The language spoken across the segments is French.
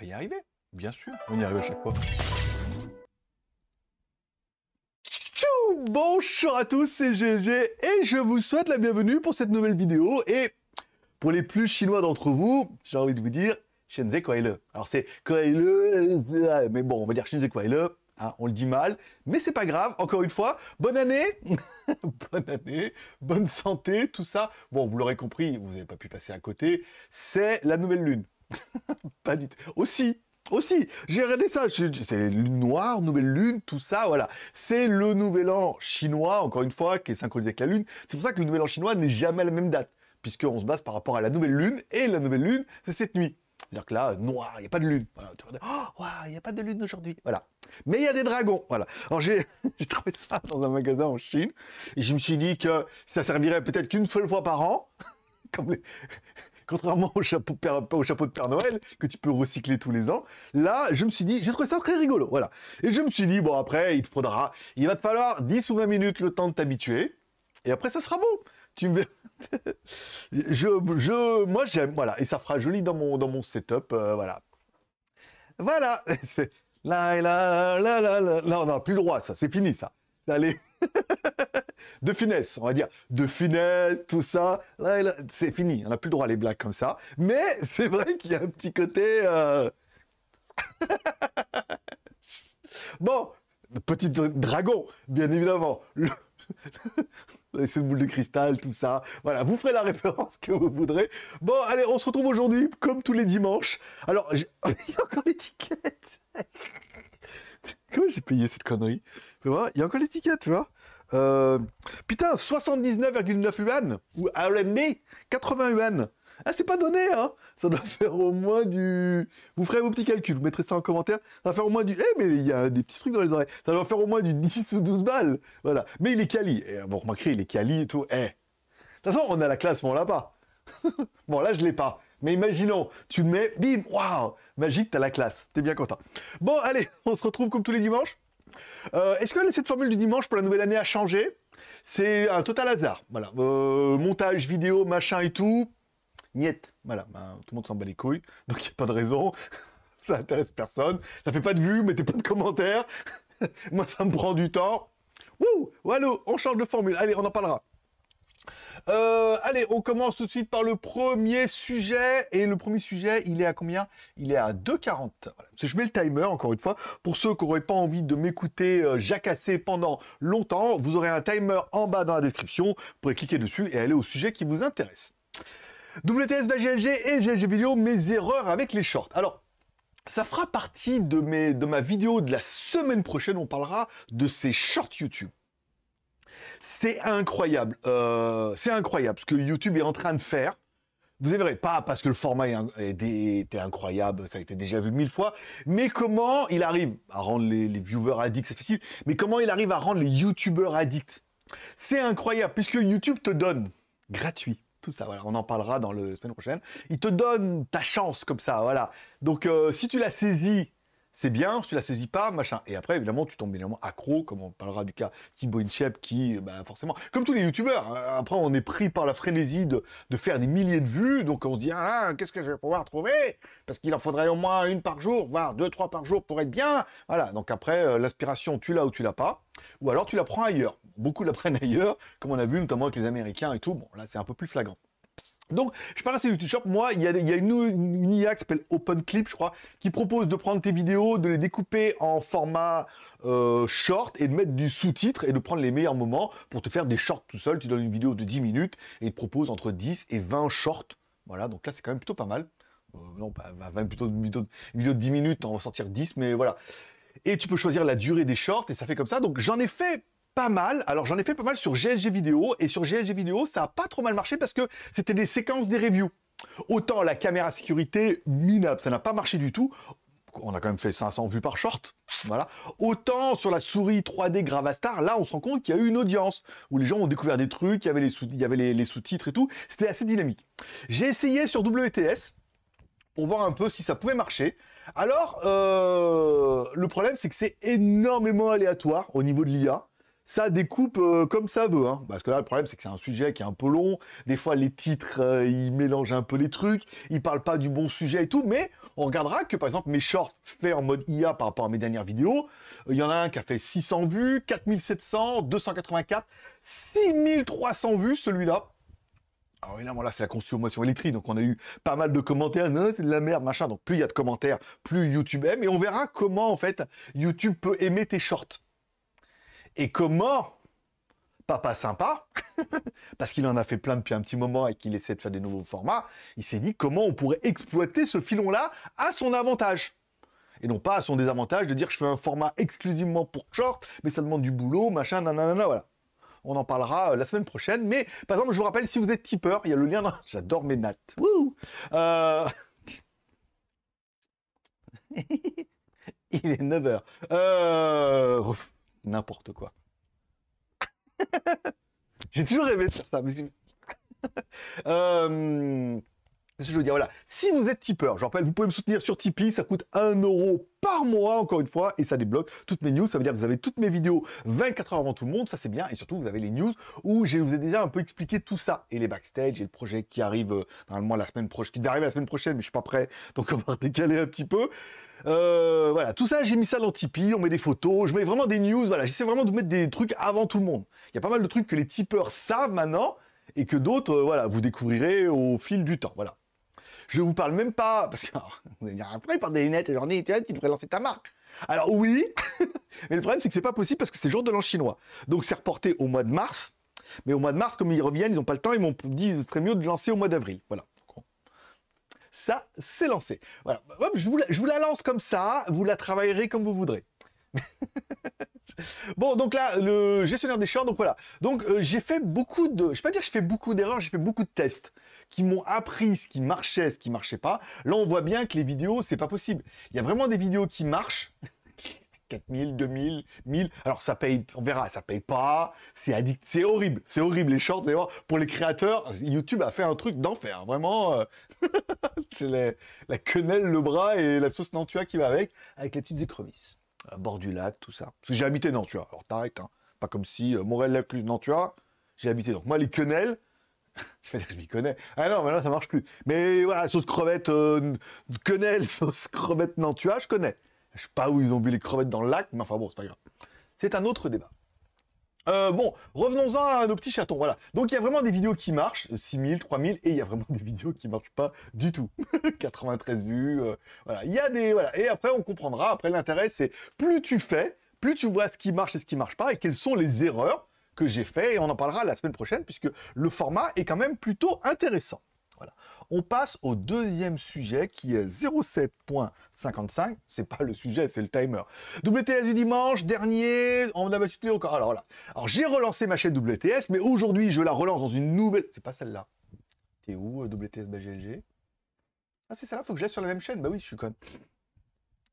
va y arriver. Bien sûr, on y arrive à chaque fois. Bonjour à tous, c'est GG et je vous souhaite la bienvenue pour cette nouvelle vidéo. Et pour les plus chinois d'entre vous, j'ai envie de vous dire Shenzhe Kuaile. Alors c'est Kuaile, mais bon, on va dire Shenzhe Kuaile. Hein, on le dit mal, mais c'est pas grave. Encore une fois, bonne année, bonne année, bonne santé, tout ça. Bon, vous l'aurez compris, vous n'avez pas pu passer à côté. C'est la nouvelle lune. pas du tout. Aussi, aussi, j'ai regardé ça, c'est lune noire, nouvelle lune, tout ça, voilà. C'est le nouvel an chinois, encore une fois, qui est synchronisé avec la lune. C'est pour ça que le nouvel an chinois n'est jamais la même date, puisqu'on se base par rapport à la nouvelle lune, et la nouvelle lune, c'est cette nuit. C'est-à-dire que là, noir, il n'y a pas de lune. Voilà, tu oh, il n'y a pas de lune aujourd'hui. Voilà. Mais il y a des dragons. Voilà. Alors j'ai trouvé ça dans un magasin en Chine. Et je me suis dit que ça servirait peut-être qu'une seule fois par an. Comme Contrairement au chapeau, au chapeau de Père Noël, que tu peux recycler tous les ans. Là, je me suis dit, j'ai trouvé ça très rigolo. Voilà. Et je me suis dit, bon, après, il te faudra, il va te falloir 10 ou 20 minutes le temps de t'habituer. Et après, ça sera bon. Tu me je, je, moi j'aime, voilà, et ça fera joli dans mon, dans mon setup, euh, voilà. Voilà, là, là, là, là, là, là, on n'a plus le droit, ça, c'est fini, ça. Allez, de finesse, on va dire, de finesse, tout ça, c'est fini, on n'a plus le droit à les blagues comme ça, mais c'est vrai qu'il y a un petit côté... Euh... bon, petit dragon, bien évidemment. Le cette boule de cristal, tout ça. Voilà, vous ferez la référence que vous voudrez. Bon, allez, on se retrouve aujourd'hui, comme tous les dimanches. Alors, a encore l'étiquette. Comment j'ai payé cette connerie? Il y a encore l'étiquette, tu vois. Euh, putain, 79,9 yuan ou RMB 80 yuan. Ah, c'est pas donné, hein Ça doit faire au moins du... Vous ferez vos petits calculs, vous mettrez ça en commentaire. Ça doit faire au moins du... Eh, mais il y a des petits trucs dans les oreilles. Ça doit faire au moins du 10 ou 12 balles. Voilà. Mais il est quali. Et vous remarquerez, il est quali et tout. Eh. De toute façon, on a la classe, mais on l'a pas. bon, là, je l'ai pas. Mais imaginons, tu le mets, bim, waouh, magique, t'as la classe. T'es bien content. Bon, allez, on se retrouve comme tous les dimanches. Euh, est-ce que cette formule du dimanche pour la nouvelle année a changé? C'est un total hasard. Voilà. Euh, montage vidéo, machin et tout niet. Voilà, ben, tout le monde s'en bat les couilles, donc il n'y a pas de raison. ça intéresse personne. Ça fait pas de vues, mettez pas de commentaires. Moi, ça me prend du temps. Wouh Wallo, on change de formule. Allez, on en parlera. Euh, allez, on commence tout de suite par le premier sujet. Et le premier sujet, il est à combien? Il est à 2,40. Je mets le timer, encore une fois. Pour ceux qui n'auraient pas envie de m'écouter euh, jacasser pendant longtemps, vous aurez un timer en bas dans la description. Vous pourrez cliquer dessus et aller au sujet qui vous intéresse. WTS et GLG Vidéo, mes erreurs avec les shorts. Alors, ça fera partie de, mes, de ma vidéo de la semaine prochaine, on parlera de ces shorts YouTube. C'est incroyable, euh, c'est incroyable ce que YouTube est en train de faire. Vous verrez, pas parce que le format était incroyable, ça a été déjà vu mille fois, mais comment il arrive à rendre les, viewers addicts, c'est facile, mais comment il arrive à rendre les YouTubers addicts? C'est incroyable, puisque YouTube te donne gratuit tout ça. On en parlera dans le, la semaine prochaine. Il te donne ta chance comme ça, voilà. Donc euh, si tu l'as saisi, c'est bien. Tu la saisis pas, machin. Et après, évidemment, tu tombes évidemment accro, comme on parlera du cas Thibaut Inchep, qui, bah, forcément, comme tous les youtubeurs, hein, après, on est pris par la frénésie de, faire des milliers de vues, donc on se dit, ah, qu'est-ce que je vais pouvoir trouver? Parce qu'il en faudrait au moins une par jour, voire deux, trois par jour pour être bien. Voilà, donc après, euh, l'inspiration, tu l'as ou tu l'as pas. Ou alors tu la prends ailleurs. Beaucoup la prennent ailleurs, comme on a vu notamment avec les Américains et tout. Bon, là, c'est un peu plus flagrant. Donc, je parle assez du Shop. Moi, il y a, une, IA qui s'appelle OpenClip, je crois, qui propose de prendre tes vidéos, de les découper en format euh, short et de mettre du sous-titre et de prendre les meilleurs moments pour te faire des shorts tout seul. Tu donnes une vidéo de 10 minutes et il te propose entre 10 et 20 shorts. Voilà, donc là, c'est quand même plutôt pas mal. Euh, non, pas, plutôt une vidéo, une vidéo de 10 minutes, on va sortir 10, mais voilà. Et tu peux choisir la durée des shorts et ça fait comme ça. Donc, j'en ai fait pas mal. Alors j'en ai fait pas mal sur GLG vidéo et sur GLG vidéo ça a pas trop mal marché parce que c'était des séquences des reviews. Autant la caméra sécurité minable, ça n'a pas marché du tout. On a quand même fait 500 vues par short, voilà. Autant sur la souris 3D Gravastar, là on se rend compte qu'il y a eu une audience où les gens ont découvert des trucs, il y avait les, sous avait les, sous-titres et tout. C'était assez dynamique. J'ai essayé sur WTS pour voir un peu si ça pouvait marcher. Alors, euh, le problème c'est que c'est énormément aléatoire au niveau de l'IA ça découpe euh, comme ça veut. Hein. Parce que là, le problème, c'est que c'est un sujet qui est un peu long. Des fois, les titres, euh, ils mélangent un peu les trucs. Ils parlent pas du bon sujet et tout. Mais on regardera que, par exemple, mes shorts faits en mode IA par rapport à mes dernières vidéos, il y en a un qui a fait 600 vues, 4700, 284, 6300 vues, celui-là. Alors évidemment, là, c'est la consommation électrique, donc on a eu pas mal de commentaires, c'est de la merde, machin. Donc plus il y a de commentaires, plus YouTube aime, et on verra comment, en fait, YouTube peut aimer tes shorts. Et comment Papa sympa, parce qu'il en a fait plein depuis un petit moment et qu'il essaie de faire des nouveaux formats, il s'est dit comment on pourrait exploiter ce filon-là à son avantage. Et non pas à son désavantage de dire je fais un format exclusivement pour short, mais ça demande du boulot, machin, nanana, voilà. On en parlera euh, la semaine prochaine. Mais par exemple, je vous rappelle, si vous êtes tipeur, il y a le lien dans... J'adore mes nattes. Euh, il est 9h. Euh, n'importe quoi. J'ai toujours rêvé de faire ça. je veux dire, voilà. Si vous êtes tipeur, je rappelle, vous pouvez me soutenir sur Tipeee, ça coûte 1 euro par mois, encore une fois, et ça débloque toutes mes news. Ça veut dire que vous avez toutes mes vidéos 24 heures avant tout le monde, ça c'est bien. Et surtout, vous avez les news où je vous ai déjà un peu expliqué tout ça. Et les backstage et le projet qui arrive euh, normalement la semaine prochaine, qui devait arriver la semaine prochaine, mais je suis pas prêt, donc on va décaler un petit peu. Euh, voilà, tout ça, j'ai mis ça dans Tipeee, on met des photos, je mets vraiment des news, voilà, j'essaie vraiment de mettre des trucs avant tout le monde. Il y a pas mal de trucs que les tipeurs savent maintenant, et que d'autres, euh, voilà, vous découvrirez au fil du temps, voilà. Je vous parle même pas, parce que vous dire, après, par des lunettes, et j'en ai, tu devrais lancer ta marque. Alors oui, mais le problème, c'est que c'est pas possible parce que c'est jour de l'an chinois. Donc c'est reporté au mois de mars. Mais au mois de mars, comme ils reviennent, ils n'ont pas le temps, ils m'ont dit ce serait mieux de lancer au mois d'avril. Voilà. Ça, c'est lancé. Voilà. Vous, je vous la lance comme ça, vous la travaillerez comme vous voudrez. bon, donc là, le gestionnaire des shorts, donc voilà. Donc euh, j'ai fait beaucoup de, je ne vais pas dire que je fais beaucoup d'erreurs, j'ai fait beaucoup de tests qui m'ont appris ce qui marchait, ce qui marchait pas. Là, on voit bien que les vidéos, c'est pas possible. Il y a vraiment des vidéos qui marchent. 4000, 2000, 1000. Alors ça paye, on verra, ça paye pas, c'est addict, c'est horrible, c'est horrible les shorts. D'ailleurs, pour les créateurs, YouTube a fait un truc d'enfer, vraiment. Euh, c'est la quenelle, le bras et la sauce Nantua qui va avec, avec les petites écrevisses à bord du lac, tout ça. Parce que j'ai habité Nantua. Alors t'arrêtes, hein. Pas comme si euh, Morel-la-Cluse, Nantua, j'ai habité. Donc moi, les quenelles, je vais dire que je m'y connais. Ah non, mais là, ça marche plus. Mais voilà, sauce crevette euh, sauce crevette Nantua, je connais. Je sais pas où ils ont vu les crevettes dans le lac, mais enfin bon, c'est pas grave. C'est un autre débat. Euh, bon, revenons-en à nos petits chatons. Voilà. Donc il y a vraiment des vidéos qui marchent, 6000, 3000, et il y a vraiment des vidéos qui marchent pas du tout. 93 vues. Euh, voilà. Il y a des. Voilà. Et après, on comprendra. Après, l'intérêt, c'est plus tu fais, plus tu vois ce qui marche et ce qui marche pas, et quelles sont les erreurs que j'ai fait. Et on en parlera la semaine prochaine, puisque le format est quand même plutôt intéressant. Voilà. On passe au deuxième sujet qui est 07.55. C'est pas le sujet, c'est le timer. WTS du dimanche dernier, on a battu encore. Alors là. Alors j'ai relancé ma chaîne WTS, mais aujourd'hui je la relance dans une nouvelle. C'est pas celle-là. T'es où, WTS BGLG Ah, c'est ça là, faut que je laisse sur la même chaîne. Bah oui, je suis con.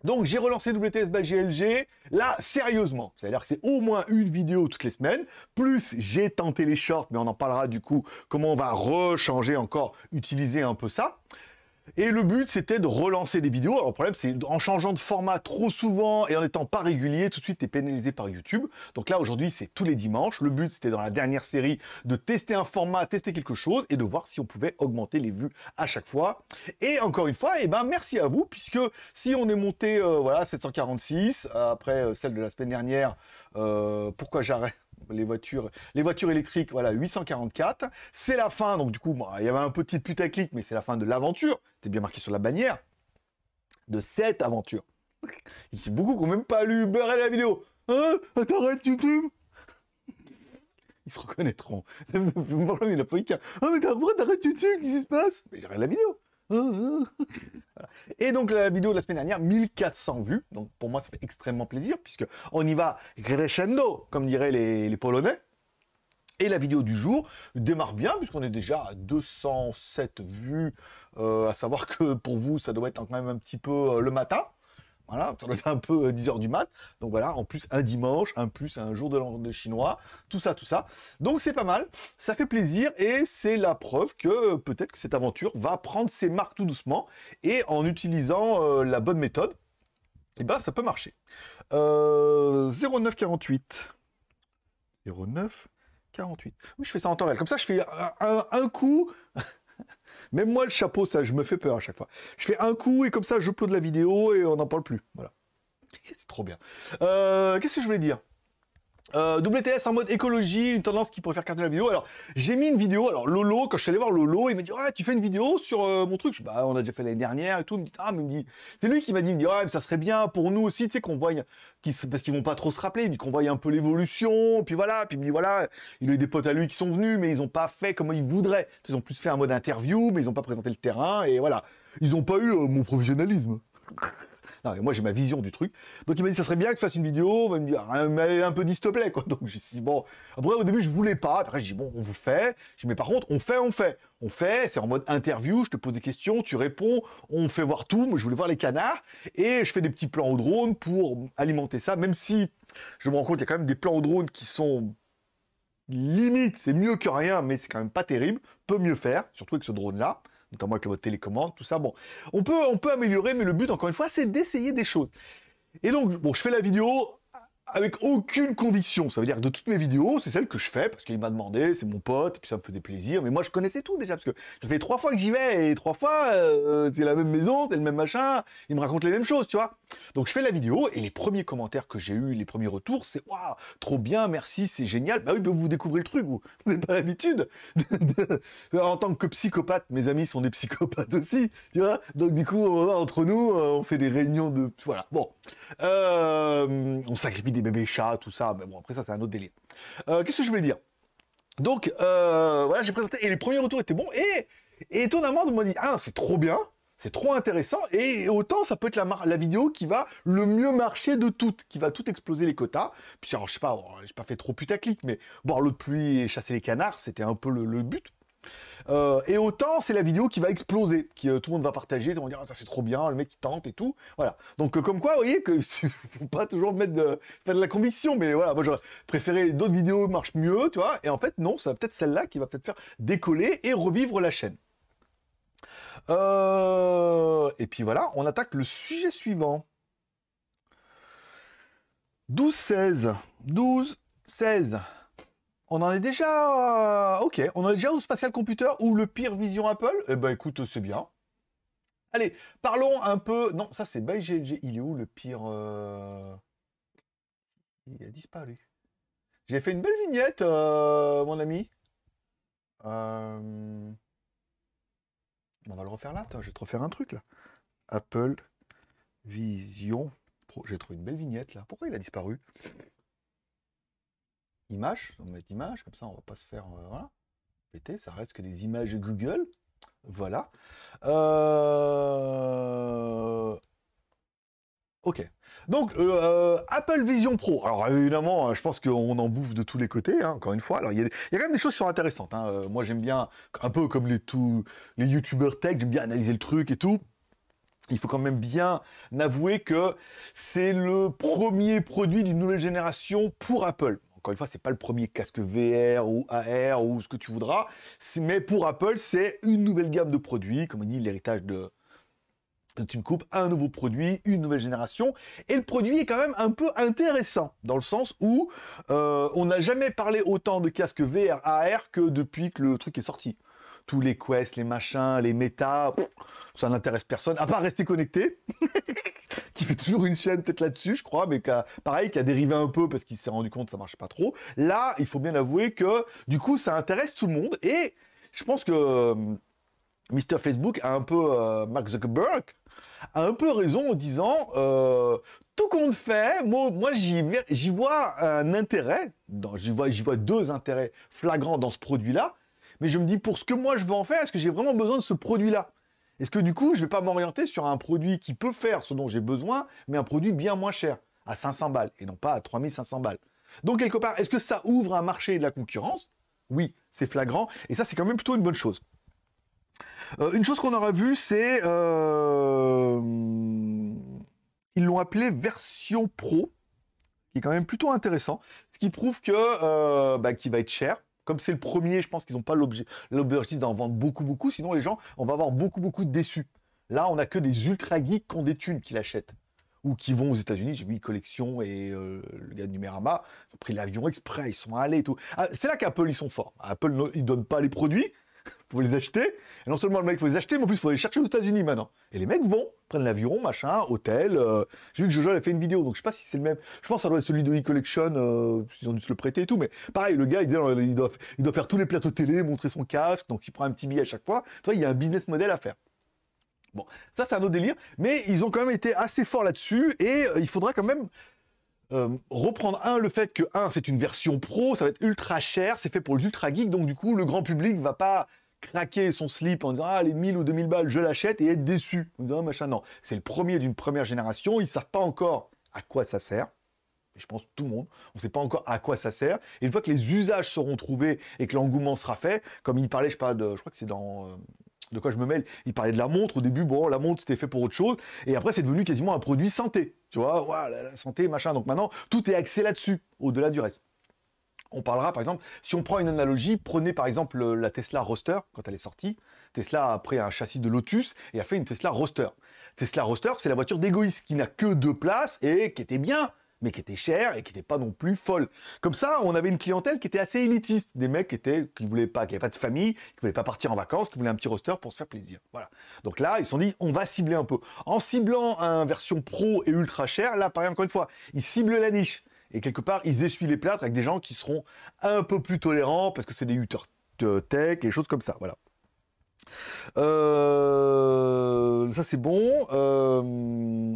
Donc j'ai relancé WTS by GLG, là sérieusement, c'est-à-dire que c'est au moins une vidéo toutes les semaines, plus j'ai tenté les shorts, mais on en parlera du coup, comment on va rechanger encore, utiliser un peu ça. Et le but, c'était de relancer les vidéos. Alors, le problème, c'est en changeant de format trop souvent et en n'étant pas régulier, tout de suite, tu es pénalisé par YouTube. Donc là, aujourd'hui, c'est tous les dimanches. Le but, c'était dans la dernière série de tester un format, tester quelque chose et de voir si on pouvait augmenter les vues à chaque fois. Et encore une fois, eh ben, merci à vous, puisque si on est monté, euh, voilà, 746, après euh, celle de la semaine dernière, euh, pourquoi j'arrête les voitures, les voitures électriques, voilà, 844. C'est la fin, donc du coup, il y avait un petit putaclic, mais c'est la fin de l'aventure. C'était bien marqué sur la bannière. De cette aventure. Il y a beaucoup qui n'ont même pas lu Uber et la vidéo. Hein? T'arrêtes YouTube? Ils se reconnaîtront. il a pas eu qu'un. Ah, mais t'arrêtes YouTube? Qu'est-ce qui se passe? Mais j'arrête la vidéo. Et donc la vidéo de la semaine dernière, 1400 vues. Donc pour moi, ça fait extrêmement plaisir puisque on y va crescendo, comme diraient les, Polonais. Et la vidéo du jour démarre bien puisqu'on est déjà à 207 vues. Euh, à savoir que pour vous, ça doit être quand même un petit peu euh, le matin. Voilà, ça doit être un peu 10h euh, du mat. Donc voilà, en plus un dimanche, un plus un jour de l'an chinois, tout ça, tout ça. Donc c'est pas mal, ça fait plaisir et c'est la preuve que euh, peut-être que cette aventure va prendre ses marques tout doucement et en utilisant euh, la bonne méthode, eh ben ça peut marcher. 0948. 09 48. Oui, je fais ça en temps réel. Comme ça, je fais un, coup. Même moi, le chapeau, ça, je me fais peur à chaque fois. Je fais un coup et comme ça, je peux de la vidéo et on n'en parle plus. Voilà. C'est trop bien. Euh, qu'est-ce que je voulais dire? Euh, WTS en mode écologie, une tendance qui pourrait faire cartonner la vidéo. Alors, j'ai mis une vidéo. Alors, Lolo, quand je suis allé voir Lolo, il m'a dit Ouais, tu fais une vidéo sur euh, mon truc. Je Bah, on a déjà fait l'année dernière et tout. Il me dit Ah, mais C'est lui qui m'a dit Ouais, mais ça serait bien pour nous aussi, tu sais, qu'on voit. parce qu'ils vont pas trop se rappeler. Il qu'on voit un peu l'évolution. Puis voilà. Puis il me dit Voilà, il a eu des potes à lui qui sont venus, mais ils ont pas fait comme il voudrait. Ils ont plus fait un mode interview, mais ils ont pas présenté le terrain. Et voilà. Ils ont pas eu euh, mon professionnalisme. Moi j'ai ma vision du truc. Donc il m'a dit ça serait bien que tu fasses une vidéo, il me dire un peu dit plaît quoi. Donc je dit bon. Après au début je voulais pas, après j'ai dit bon on vous fait. Je dis mais par contre on fait, on fait. On fait, c'est en mode interview, je te pose des questions, tu réponds, on fait voir tout. Moi je voulais voir les canards et je fais des petits plans au drone pour alimenter ça, même si je me rends compte qu'il y a quand même des plans au drone qui sont limite, c'est mieux que rien, mais c'est quand même pas terrible, peut mieux faire, surtout avec ce drone là notamment avec mode télécommande, tout ça. Bon, on peut, on peut améliorer, mais le but, encore une fois, c'est d'essayer des choses. Et donc, bon, je fais la vidéo, avec aucune conviction. Ça veut dire que de toutes mes vidéos, c'est celle que je fais parce qu'il m'a demandé, c'est mon pote, et puis ça me faisait plaisir. Mais moi, je connaissais tout déjà parce que ça fait trois fois que j'y vais et trois fois, euh, c'est la même maison, c'est le même machin. Il me raconte les mêmes choses, tu vois. Donc je fais la vidéo et les premiers commentaires que j'ai eu, les premiers retours, c'est waouh, trop bien, merci, c'est génial. Bah oui, bah vous découvrez le truc, vous. N'avez pas l'habitude. en tant que psychopathe, mes amis sont des psychopathes aussi, tu vois. Donc du coup, entre nous, euh, on fait des réunions de, voilà. Bon, euh, on sacrifie des bébés chats, tout ça. Mais bon, après ça, c'est un autre délire. Euh, qu'est-ce que je voulais dire? Donc, euh, voilà, j'ai présenté, et les premiers retours étaient bons, et, étonnamment, on m'a dit, ah, c'est trop bien, c'est trop intéressant, et autant ça peut être la, la, vidéo qui va le mieux marcher de toutes, qui va tout exploser les quotas. Puis, alors, je sais pas, j'ai pas fait trop putaclic, mais boire l'eau de pluie et chasser les canards, c'était un peu le but. Euh, et autant c'est la vidéo qui va exploser, qui euh, tout le monde va partager, tout le monde va dire ah, ça c'est trop bien, le mec qui tente et tout. Voilà. Donc euh, comme quoi, vous voyez que faut pas toujours mettre de, de la conviction, mais voilà, moi j'aurais préféré d'autres vidéos marchent mieux, tu vois. Et en fait non, ça va peut-être celle-là qui va peut-être faire décoller et revivre la chaîne. Et puis voilà, on attaque le sujet suivant. 12-16. 12-16. On en est déjà... Ok, on en est déjà au Spatial Computer ou le pire Vision Apple? Eh ben écoute, c'est bien. Allez, parlons un peu... Non, ça c'est GLG. Il est où le pire... Euh, il a disparu. J'ai fait une belle vignette, euh, mon ami. Euh, on va le refaire là. Attends, je vais te refaire un truc là. Apple Vision. J'ai trouvé une belle vignette là. Pourquoi il a disparu? Image, on va mettre image, comme ça on va pas se faire euh, voilà, péter, ça reste que des images Google. Voilà. Euh, ok. Donc, euh, Apple Vision Pro. Alors, évidemment, je pense qu'on en bouffe de tous les côtés, hein, encore une fois. Alors, il y, a quand même des choses sont intéressantes. Hein. moi, j'aime bien, un peu comme les, tous les youtubeurs tech, j'aime bien analyser le truc et tout. Il faut quand même bien avouer que c'est le premier produit d'une nouvelle génération pour Apple. Encore une fois, c'est pas le premier casque VR ou AR ou ce que tu voudras, mais pour Apple, c'est une nouvelle gamme de produits, comme on dit, l'héritage de, Tim Cook, un nouveau produit, une nouvelle génération. Et le produit est quand même un peu intéressant, dans le sens où euh, on n'a jamais parlé autant de casques VR, AR que depuis que le truc est sorti. Tous les quests, les machins, les méta, ça n'intéresse personne, à part rester connecté. qui fait toujours une chaîne peut-être là-dessus, je crois, mais qui a, pareil, qui a dérivé un peu parce qu'il s'est rendu compte que ça marchait pas trop. Là, il faut bien avouer que du coup, ça intéresse tout le monde et je pense que euh, Mr. Facebook a un peu, euh, Mark Zuckerberg, a un peu raison en disant euh, tout compte fait, moi, moi j'y vois un intérêt, j'y vois, vois deux intérêts flagrants dans ce produit-là, mais je me dis pour ce que moi je veux en faire, est-ce que j'ai vraiment besoin de ce produit-là? Est-ce que du coup, je ne vais pas m'orienter sur un produit qui peut faire ce dont j'ai besoin, mais un produit bien moins cher, à 500 balles, et non pas à 3500 balles. Donc, quelque part, est-ce que ça ouvre un marché de la concurrence? Oui, c'est flagrant, et ça, c'est quand même plutôt une bonne chose. Euh, une chose qu'on aura vue, c'est... Euh, ils l'ont appelé version pro, qui est quand même plutôt intéressant, ce qui prouve que euh, bah, qu'il va être cher, comme c'est le premier, je pense qu'ils n'ont pas l'objectif d'en vendre beaucoup, beaucoup. Sinon, les gens, on va avoir beaucoup, beaucoup de déçus. Là, on n'a que des ultra geeks qui ont des thunes qui l'achètent. ou qui vont aux États-Unis. J'ai vu Collection et euh, le gars de Numérama ils ont pris l'avion exprès, ils sont allés tout. Ah, c'est là qu'Apple ils sont forts. Apple ils donnent pas les produits, faut les acheter. Et non seulement le mec faut les acheter, mais en plus faut les chercher aux États-Unis maintenant. Et les mecs vont, prennent l'avion, machin, hôtel. euh, J'ai vu que Jojo avait fait une vidéo, donc je sais pas si c'est le même. Je pense que ça doit être celui de e-collection, euh, ils ont dû se le prêter et tout. Mais pareil, le gars il, doit, il doit faire tous les plateaux télé, montrer son casque, donc il prend un petit billet à chaque fois. Tu vois, il y a un business model à faire. Bon, ça c'est un autre délire, mais ils ont quand même été assez forts là-dessus et euh, il faudra quand même euh, reprendre un le fait que un c'est une version pro, ça va être ultra cher, c'est fait pour les ultra geeks, donc du coup le grand public va pas craquer son slip en disant ah les 1000 ou 2000 balles je l'achète et être déçu. Disant, Ah, machin non, c'est le premier d'une première génération, ils savent pas encore à quoi ça sert. Je pense tout le monde, on ne sait pas encore à quoi ça sert. Et une fois que les usages seront trouvés et que l'engouement sera fait, comme il parlait, je pas, de, je crois que c'est dans euh, de quoi je me mêle, il parlait de la montre. Au début, bon, la montre c'était fait pour autre chose, et après c'est devenu quasiment un produit santé. Tu vois, voilà, la, la santé, machin. Donc maintenant, tout est axé là-dessus, au-delà du reste. On parlera par exemple, si on prend une analogie, prenez par exemple le- la Tesla Roadster quand elle est sortie. Tesla a pris un châssis de Lotus et a fait une Tesla Roadster. Tesla Roadster, c'est la voiture d'égoïste qui n'a que deux places et qui était bien, mais qui était chère et qui n'était pas non plus folle. Comme ça, on avait une clientèle qui était assez élitiste, des mecs qui étaient, qui voulaient pas, qui n'avaient pas de famille, qui voulaient pas partir en vacances, qui voulaient un petit roster pour se faire plaisir. Voilà. Donc là, ils se sont dit, on va cibler un peu. En ciblant un version pro et ultra cher, là, pareil encore une fois, ils ciblent la niche. Et quelque part, ils essuient les plâtres avec des gens qui seront un peu plus tolérants parce que c'est des de tech et choses comme ça. Voilà. Euh, ça c'est bon. Euh,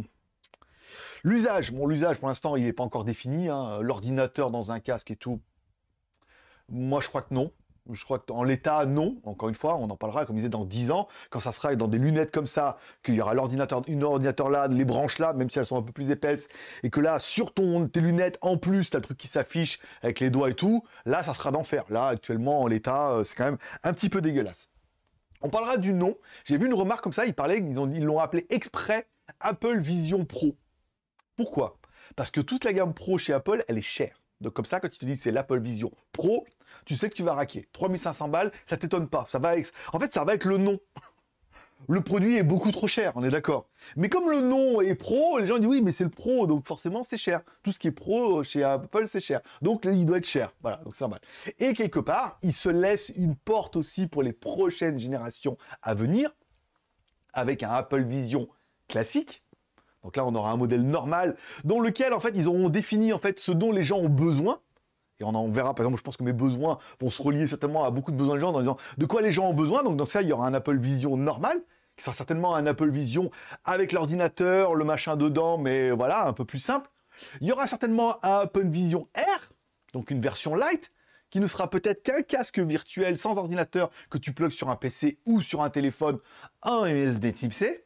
L'usage, bon l'usage pour l'instant il n'est pas encore défini. hein. L'ordinateur dans un casque et tout. Moi je crois que non. Je crois qu'en l'état, non. Encore une fois, on en parlera, comme je disais, dans 10 ans, quand ça sera dans des lunettes comme ça, qu'il y aura l'ordinateur, une ordinateur là, les branches là, même si elles sont un peu plus épaisses, et que là, sur ton, tes lunettes, en plus, t'as le truc qui s'affiche avec les doigts et tout, là, ça sera d'enfer. Là, actuellement, en l'état, euh, c'est quand même un petit peu dégueulasse. On parlera du nom. J'ai vu une remarque comme ça, ils parlaient, ils ont- ils l'ont appelé exprès Apple Vision Pro. Pourquoi? Parce que toute la gamme Pro chez Apple, elle est chère. Donc comme ça, quand tu te dis c'est l'Apple Vision Pro, tu sais que tu vas raquer. 3500 balles, ça t'étonne pas. Ça va ex- En fait, ça va avec le nom. Le produit est beaucoup trop cher, on est d'accord. Mais comme le nom est pro, les gens disent oui, mais c'est le pro, donc forcément c'est cher. Tout ce qui est pro chez Apple, c'est cher. Donc il doit être cher. Voilà, donc c'est normal. Et quelque part, il se laisse une porte aussi pour les prochaines générations à venir, avec un Apple Vision classique. Donc là, on aura un modèle normal, dans lequel en fait ils auront défini en fait ce dont les gens ont besoin. Et on en verra, par exemple, je pense que mes besoins vont se relier certainement à beaucoup de besoins de gens en disant de quoi les gens ont besoin? Donc dans ce cas, il y aura un Apple Vision normal, qui sera certainement un Apple Vision avec l'ordinateur, le machin dedans, mais voilà, un peu plus simple. Il y aura certainement un Apple Vision R, donc une version light, qui ne sera peut-être qu'un casque virtuel sans ordinateur que tu plugues sur un PC ou sur un téléphone, un USB type C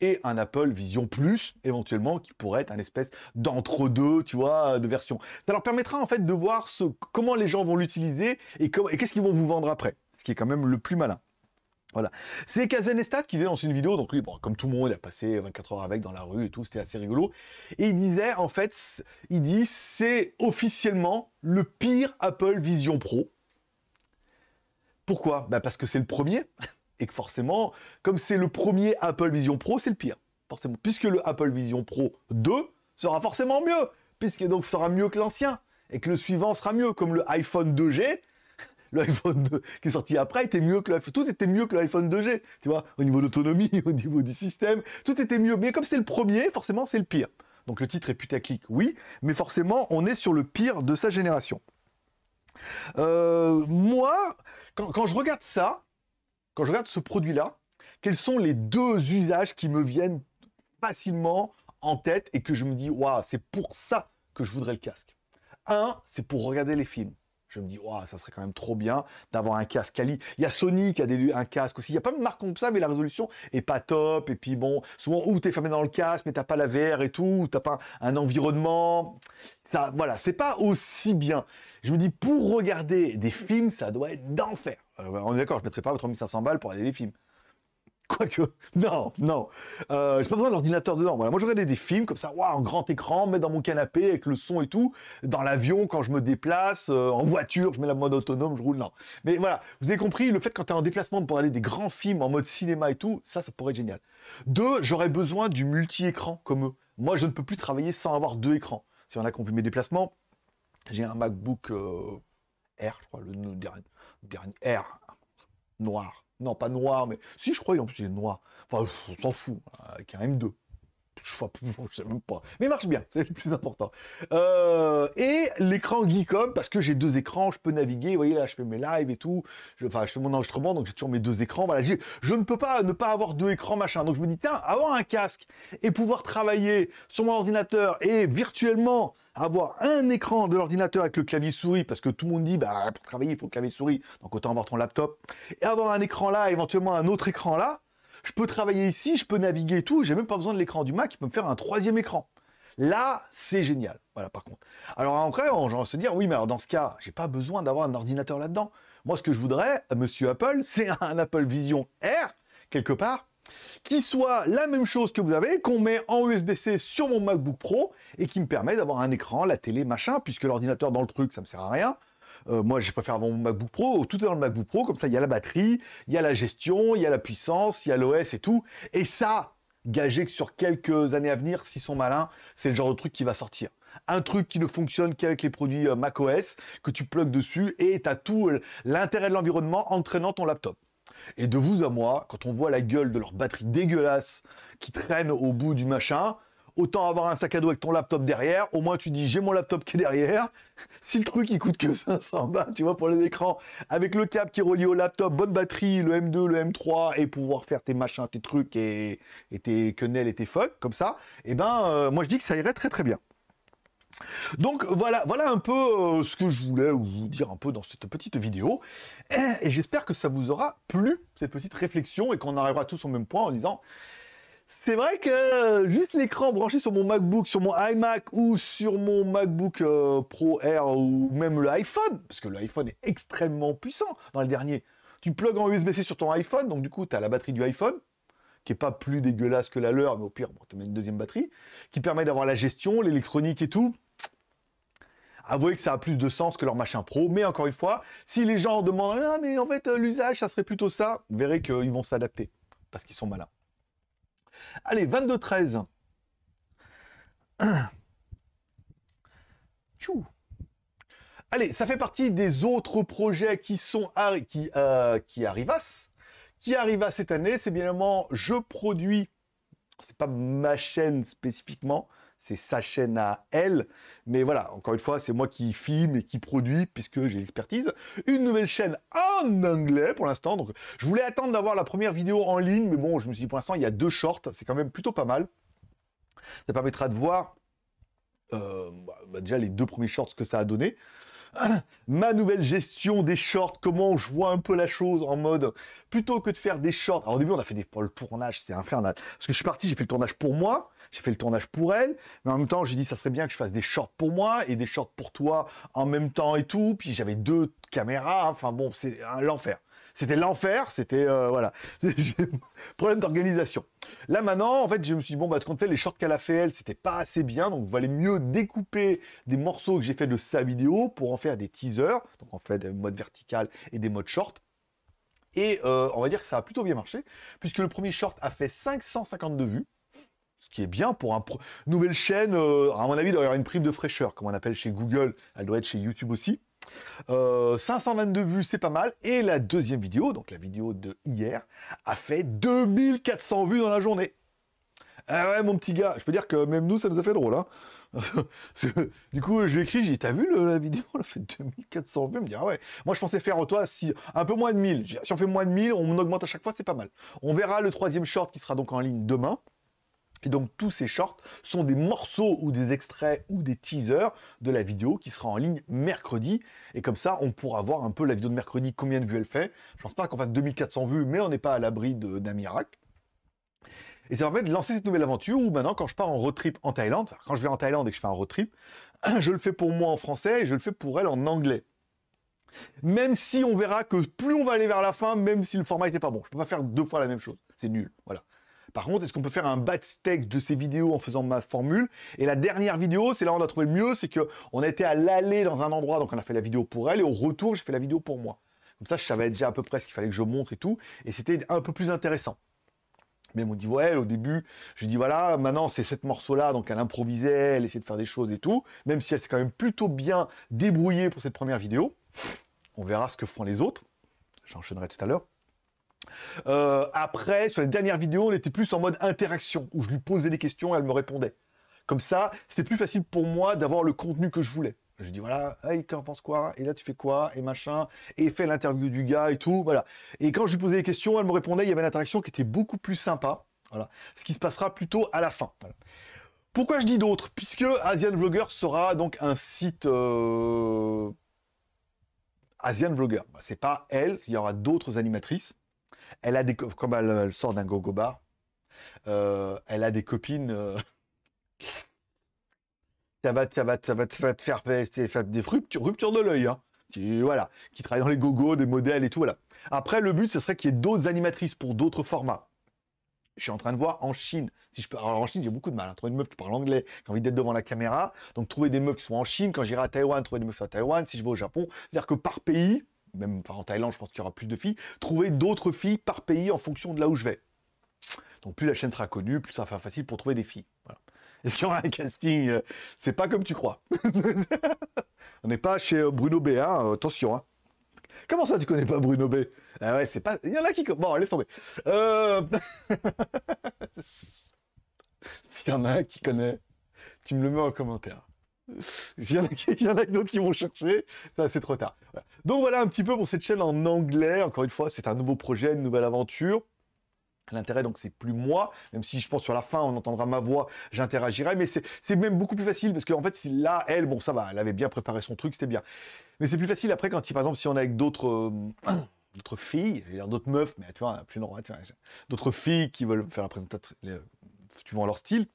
et un Apple Vision Plus, éventuellement, qui pourrait être un espèce d'entre-deux, tu vois, de version. Ça leur permettra, en fait, de voir comment les gens vont l'utiliser et, qu'est-ce qu'ils vont vous vendre après. Ce qui est quand même le plus malin. Voilà. C'est Kazenestat qui faisait dans une vidéo, donc lui, bon, comme tout le monde, il a passé 24 heures avec dans la rue et tout, c'était assez rigolo. Et il disait, en fait, il dit, c'est officiellement le pire Apple Vision Pro. Pourquoi? Bah Parce que c'est le premier, et que forcément, comme c'est le premier Apple Vision Pro, c'est le pire. Forcément. Puisque le Apple Vision Pro 2 sera forcément mieux, puisque donc sera mieux que l'ancien, et que le suivant sera mieux, comme le iPhone 2G. Le iPhone 2 qui est sorti après était mieux que l'iPhone. Tout était mieux que l'iPhone 2G, tu vois, au niveau d'autonomie, au niveau du système, tout était mieux. Mais comme c'est le premier, forcément, c'est le pire. Donc le titre est putaclic, oui, mais forcément, on est sur le pire de sa génération. Euh, moi, quand, quand je regarde ça, quand je regarde ce produit-là, quels sont les deux usages qui me viennent facilement en tête et que je me dis, waouh, c'est pour ça que je voudrais le casque. Un, c'est pour regarder les films. Je me dis, waouh, ça serait quand même trop bien d'avoir un casque quali. Il y a Sony qui a des, un casque aussi. Il y a pas de marque comme ça, mais la résolution est pas top. Et puis bon, souvent, ou t'es fermé dans le casque, mais t'as pas la VR et tout, ou t'as pas un environnement. Voilà, c'est pas aussi bien. Je me dis, pour regarder des films, ça doit être d'enfer. Euh, on est d'accord, je mettrai pas 3500 balles pour regarder des films. Quoique, non, non. Euh, j'ai pas besoin d'ordinateur dedans. Voilà. Moi, je regardais des films comme ça, waouh, en grand écran, mettre dans mon canapé avec le son et tout. Dans l'avion, quand je me déplace, euh, en voiture, je mets la mode autonome, je roule. Non. Mais voilà, vous avez compris, le fait quand tu es en déplacement pour aller des grands films en mode cinéma et tout, ça, ça pourrait être génial. Deux, j'aurais besoin du multi-écran comme eux. Moi, je ne peux plus travailler sans avoir deux écrans. Si on a compris mes déplacements, j'ai un MacBook euh, Air, je crois, le, dernier, dernier Air noir non, pas noir, mais si, je crois, en plus, il est noir. Enfin, on s'en fout, avec un M2. Je sais même pas. Mais marche bien, c'est le plus important. Euh, et l'écran Geekom, parce que j'ai deux écrans, je peux naviguer. Vous voyez, là, je fais mes lives et tout. enfin, je fais mon enregistrement, donc j'ai toujours mes deux écrans. Voilà, je ne peux pas ne pas avoir deux écrans, machin. Donc je me dis, tiens, avoir un casque et pouvoir travailler sur mon ordinateur et virtuellement avoir un écran de l'ordinateur avec le clavier souris, parce que tout le monde dit, bah, pour travailler, il faut le clavier souris, donc autant avoir ton laptop, et avoir un écran là, éventuellement un autre écran là, je peux travailler ici, je peux naviguer tout, j'ai même pas besoin de l'écran du Mac, il peut me faire un troisième écran. Là, c'est génial. Voilà, par contre. Alors après, on va se dire, oui, mais alors dans ce cas, j'ai pas besoin d'avoir un ordinateur là-dedans. Moi, ce que je voudrais, monsieur Apple, c'est un Apple Vision R, quelque part, qui soit la même chose que vous avez, qu'on met en USB-C sur mon MacBook Pro et qui me permet d'avoir un écran, la télé, machin, puisque l'ordinateur dans le truc, ça me sert à rien. Euh, moi, je préfère avoir mon MacBook Pro, tout est dans le MacBook Pro, comme ça, il y a la batterie, il y a la gestion, il y a la puissance, il y a l'OS et tout. Et ça, gagé que sur quelques années à venir, s'ils sont malins, c'est le genre de truc qui va sortir. Un truc qui ne fonctionne qu'avec les produits euh, macOS, que tu plugues dessus, et tu as tout euh, l'intérêt de l'environnement entraînant ton laptop. Et de vous à moi, quand on voit la gueule de leur batterie dégueulasse qui traîne au bout du machin, autant avoir un sac à dos avec ton laptop derrière. Au moins, tu dis, j'ai mon laptop qui est derrière. si le truc, il coûte que 500 balles, tu vois, pour les écrans, avec le câble qui est relié au laptop, bonne batterie, le M2, le M3, et pouvoir faire tes machins, tes trucs, et, tes quenelles et tes fuck, comme ça, eh ben, euh, moi, je dis que ça irait très très bien. Donc voilà, voilà un peu euh, ce que je voulais vous dire un peu dans cette petite vidéo. Et, j'espère que ça vous aura plu, cette petite réflexion, et qu'on arrivera tous au même point en disant c'est vrai que juste l'écran branché sur mon MacBook, sur mon iMac ou sur mon MacBook euh, Pro Air ou même l'iPhone, parce que l'iPhone est extrêmement puissant dans le dernier. Tu plugues en USB-C sur ton iPhone, donc du coup tu as la batterie du iPhone, qui est pas plus dégueulasse que la leur, mais au pire, bon, tu mets une deuxième batterie, qui permet d'avoir la gestion, l'électronique et tout. Avouez que ça a plus de sens que leur machin pro, mais encore une fois, si les gens demandent ah mais en fait euh, l'usage ça serait plutôt ça, vous verrez qu'ils vont s'adapter parce qu'ils sont malins. Allez, 22-13. Allez, ça fait partie des autres projets qui sont qui, euh, qui arrivassent. Qui arriva cette année, c'est bien évidemment je produis, c'est pas ma chaîne spécifiquement, c'est sa chaîne à elle. Mais voilà, encore une fois, c'est moi qui filme et qui produit, puisque j'ai l'expertise. Une nouvelle chaîne en anglais pour l'instant. Donc, je voulais attendre d'avoir la première vidéo en ligne, mais bon, je me suis dit pour l'instant, il y a deux shorts, c'est quand même plutôt pas mal. Ça permettra de voir euh, bah, bah, déjà les deux premiers shorts, que ça a donné. ma nouvelle gestion des shorts, comment je vois un peu la chose en mode, plutôt que de faire des shorts. Alors au début, on a fait des, pour le tournage, c'est infernal. Parce que je suis parti, j'ai fait le tournage pour moi, j'ai fait le tournage pour elle, mais en même temps, j'ai dit, ça serait bien que je fasse des shorts pour moi et des shorts pour toi en même temps et tout. Puis j'avais deux caméras, enfin bon, c'est l'enfer. C'était l'enfer, c'était euh, voilà, problème d'organisation. Là maintenant, en fait, je me suis dit bon bah quand on fait les shorts qu'elle a fait elle, c'était pas assez bien, donc valait mieux découper des morceaux que j'ai fait de sa vidéo pour en faire des teasers, donc en fait des modes vertical et des modes short. Et euh, on va dire que ça a plutôt bien marché, puisque le premier short a fait 552 vues, ce qui est bien pour une nouvelle chaîne. Euh, à mon avis, il y une prime de fraîcheur, comme on appelle chez Google. Elle doit être chez YouTube aussi. 522 euh, vues, c'est pas mal. Et la deuxième vidéo, donc la vidéo de hier, a fait 2400 vues dans la journée. Ah ouais, mon petit gars, je peux dire que même nous, ça nous a fait drôle. Hein du coup, je lui ai écrit, j'ai dit, t'as vu la vidéo Elle a fait 2400 vues? Me dit, ah ouais. Moi, je pensais faire, toi, si, un peu moins de 1000. Si on fait moins de 1000, on augmente à chaque fois, c'est pas mal. On verra le troisième short qui sera donc en ligne demain. Et donc tous ces shorts sont des morceaux ou des extraits ou des teasers de la vidéo qui sera en ligne mercredi. Et comme ça, on pourra voir un peu la vidéo de mercredi, combien de vues elle fait. Je pense pas qu'on fasse 2400 vues, mais on n'est pas à l'abri d'un miracle. Et ça permet de lancer cette nouvelle aventure où maintenant, quand je pars en road trip en Thaïlande, quand je vais en Thaïlande et que je fais un road trip, je le fais pour moi en français et je le fais pour elle en anglais. Même si on verra que plus on va aller vers la fin, même si le format n'était pas bon. Je peux pas faire deux fois la même chose. c'est nul. Voilà. Par contre, est-ce qu'on peut faire un backstage de ces vidéos en faisant ma formule? Et la dernière vidéo, c'est là où on a trouvé le mieux, c'est que on a été à l'aller dans un endroit, donc on a fait la vidéo pour elle, et au retour, j'ai fait la vidéo pour moi. Comme ça, je savais déjà à peu près ce qu'il fallait que je montre et tout, et c'était un peu plus intéressant. Mais on dit, ouais, au début, je dis, voilà, maintenant, c'est cette morceau-là, donc elle improvisait, elle essayait de faire des choses et tout, même si elle s'est quand même plutôt bien débrouillée pour cette première vidéo. On verra ce que font les autres. J'enchaînerai tout à l'heure. Euh, après, sur les dernières vidéos, on était plus en mode interaction, où je lui posais des questions et elle me répondait. Comme ça, c'était plus facile pour moi d'avoir le contenu que je voulais. Je dis voilà, hey, en penses quoi? Et là tu fais quoi? Et machin. Et fait l'interview du gars et tout, voilà. Et quand je lui posais des questions, elle me répondait. Il y avait une interaction qui était beaucoup plus sympa. Voilà. Ce qui se passera plutôt à la fin. Pourquoi je dis d'autres? Puisque Asian Vlogger sera donc un site euh... Asian Vlogger. Bah, c'est pas elle, il y aura d'autres animatrices. Elle a des comme elle, sort d'un gogo bar, euh, elle a des copines. Euh, ça va, ça va, ça va te faire, faire des ruptures, ruptures de l'œil, hein. Qui, voilà, qui travaillent dans les gogos, des modèles et tout, voilà. Après, le but, ce serait qu'il y ait d'autres animatrices pour d'autres formats. Je suis en train de voir en Chine. Si je peux, alors en Chine, j'ai beaucoup de mal. à hein. Trouver une meuf qui parle anglais, qui a envie d'être devant la caméra. Donc trouver des meufs qui sont en Chine. Quand j'irai à Taïwan, trouver des meufs à Taïwan. Si je vais au Japon, c'est-à-dire que par pays, même en Thaïlande, je pense qu'il y aura plus de filles, trouver d'autres filles par pays en fonction de là où je vais. Donc plus la chaîne sera connue, plus ça faire facile pour trouver des filles. Est-ce qu'il y aura un casting euh, C'est pas comme tu crois. On n'est pas chez euh, Bruno B, hein, attention. Hein. Comment ça, tu connais pas Bruno B ah ouais, c'est pas. Il y en a qui. Bon, laisse tomber. Euh... S'il y en a un qui connaît, tu me le mets en commentaire. S'il y en a, d'autres qui vont chercher, c'est trop tard. Donc voilà un petit peu pour cette chaîne en anglais. Encore une fois, c'est un nouveau projet, une nouvelle aventure. L'intérêt, donc, c'est plus moi, même si je pense sur la fin, on entendra ma voix, j'interagirai, mais c'est même beaucoup plus facile, parce qu'en fait, là, elle, bon, ça va, elle avait bien préparé son truc, c'était bien. Mais c'est plus facile après, quand, par exemple, si on est avec d'autres euh, filles, d'autres meufs, mais tu vois, plus droit, d'autres filles qui veulent faire la présentation, suivant leur style,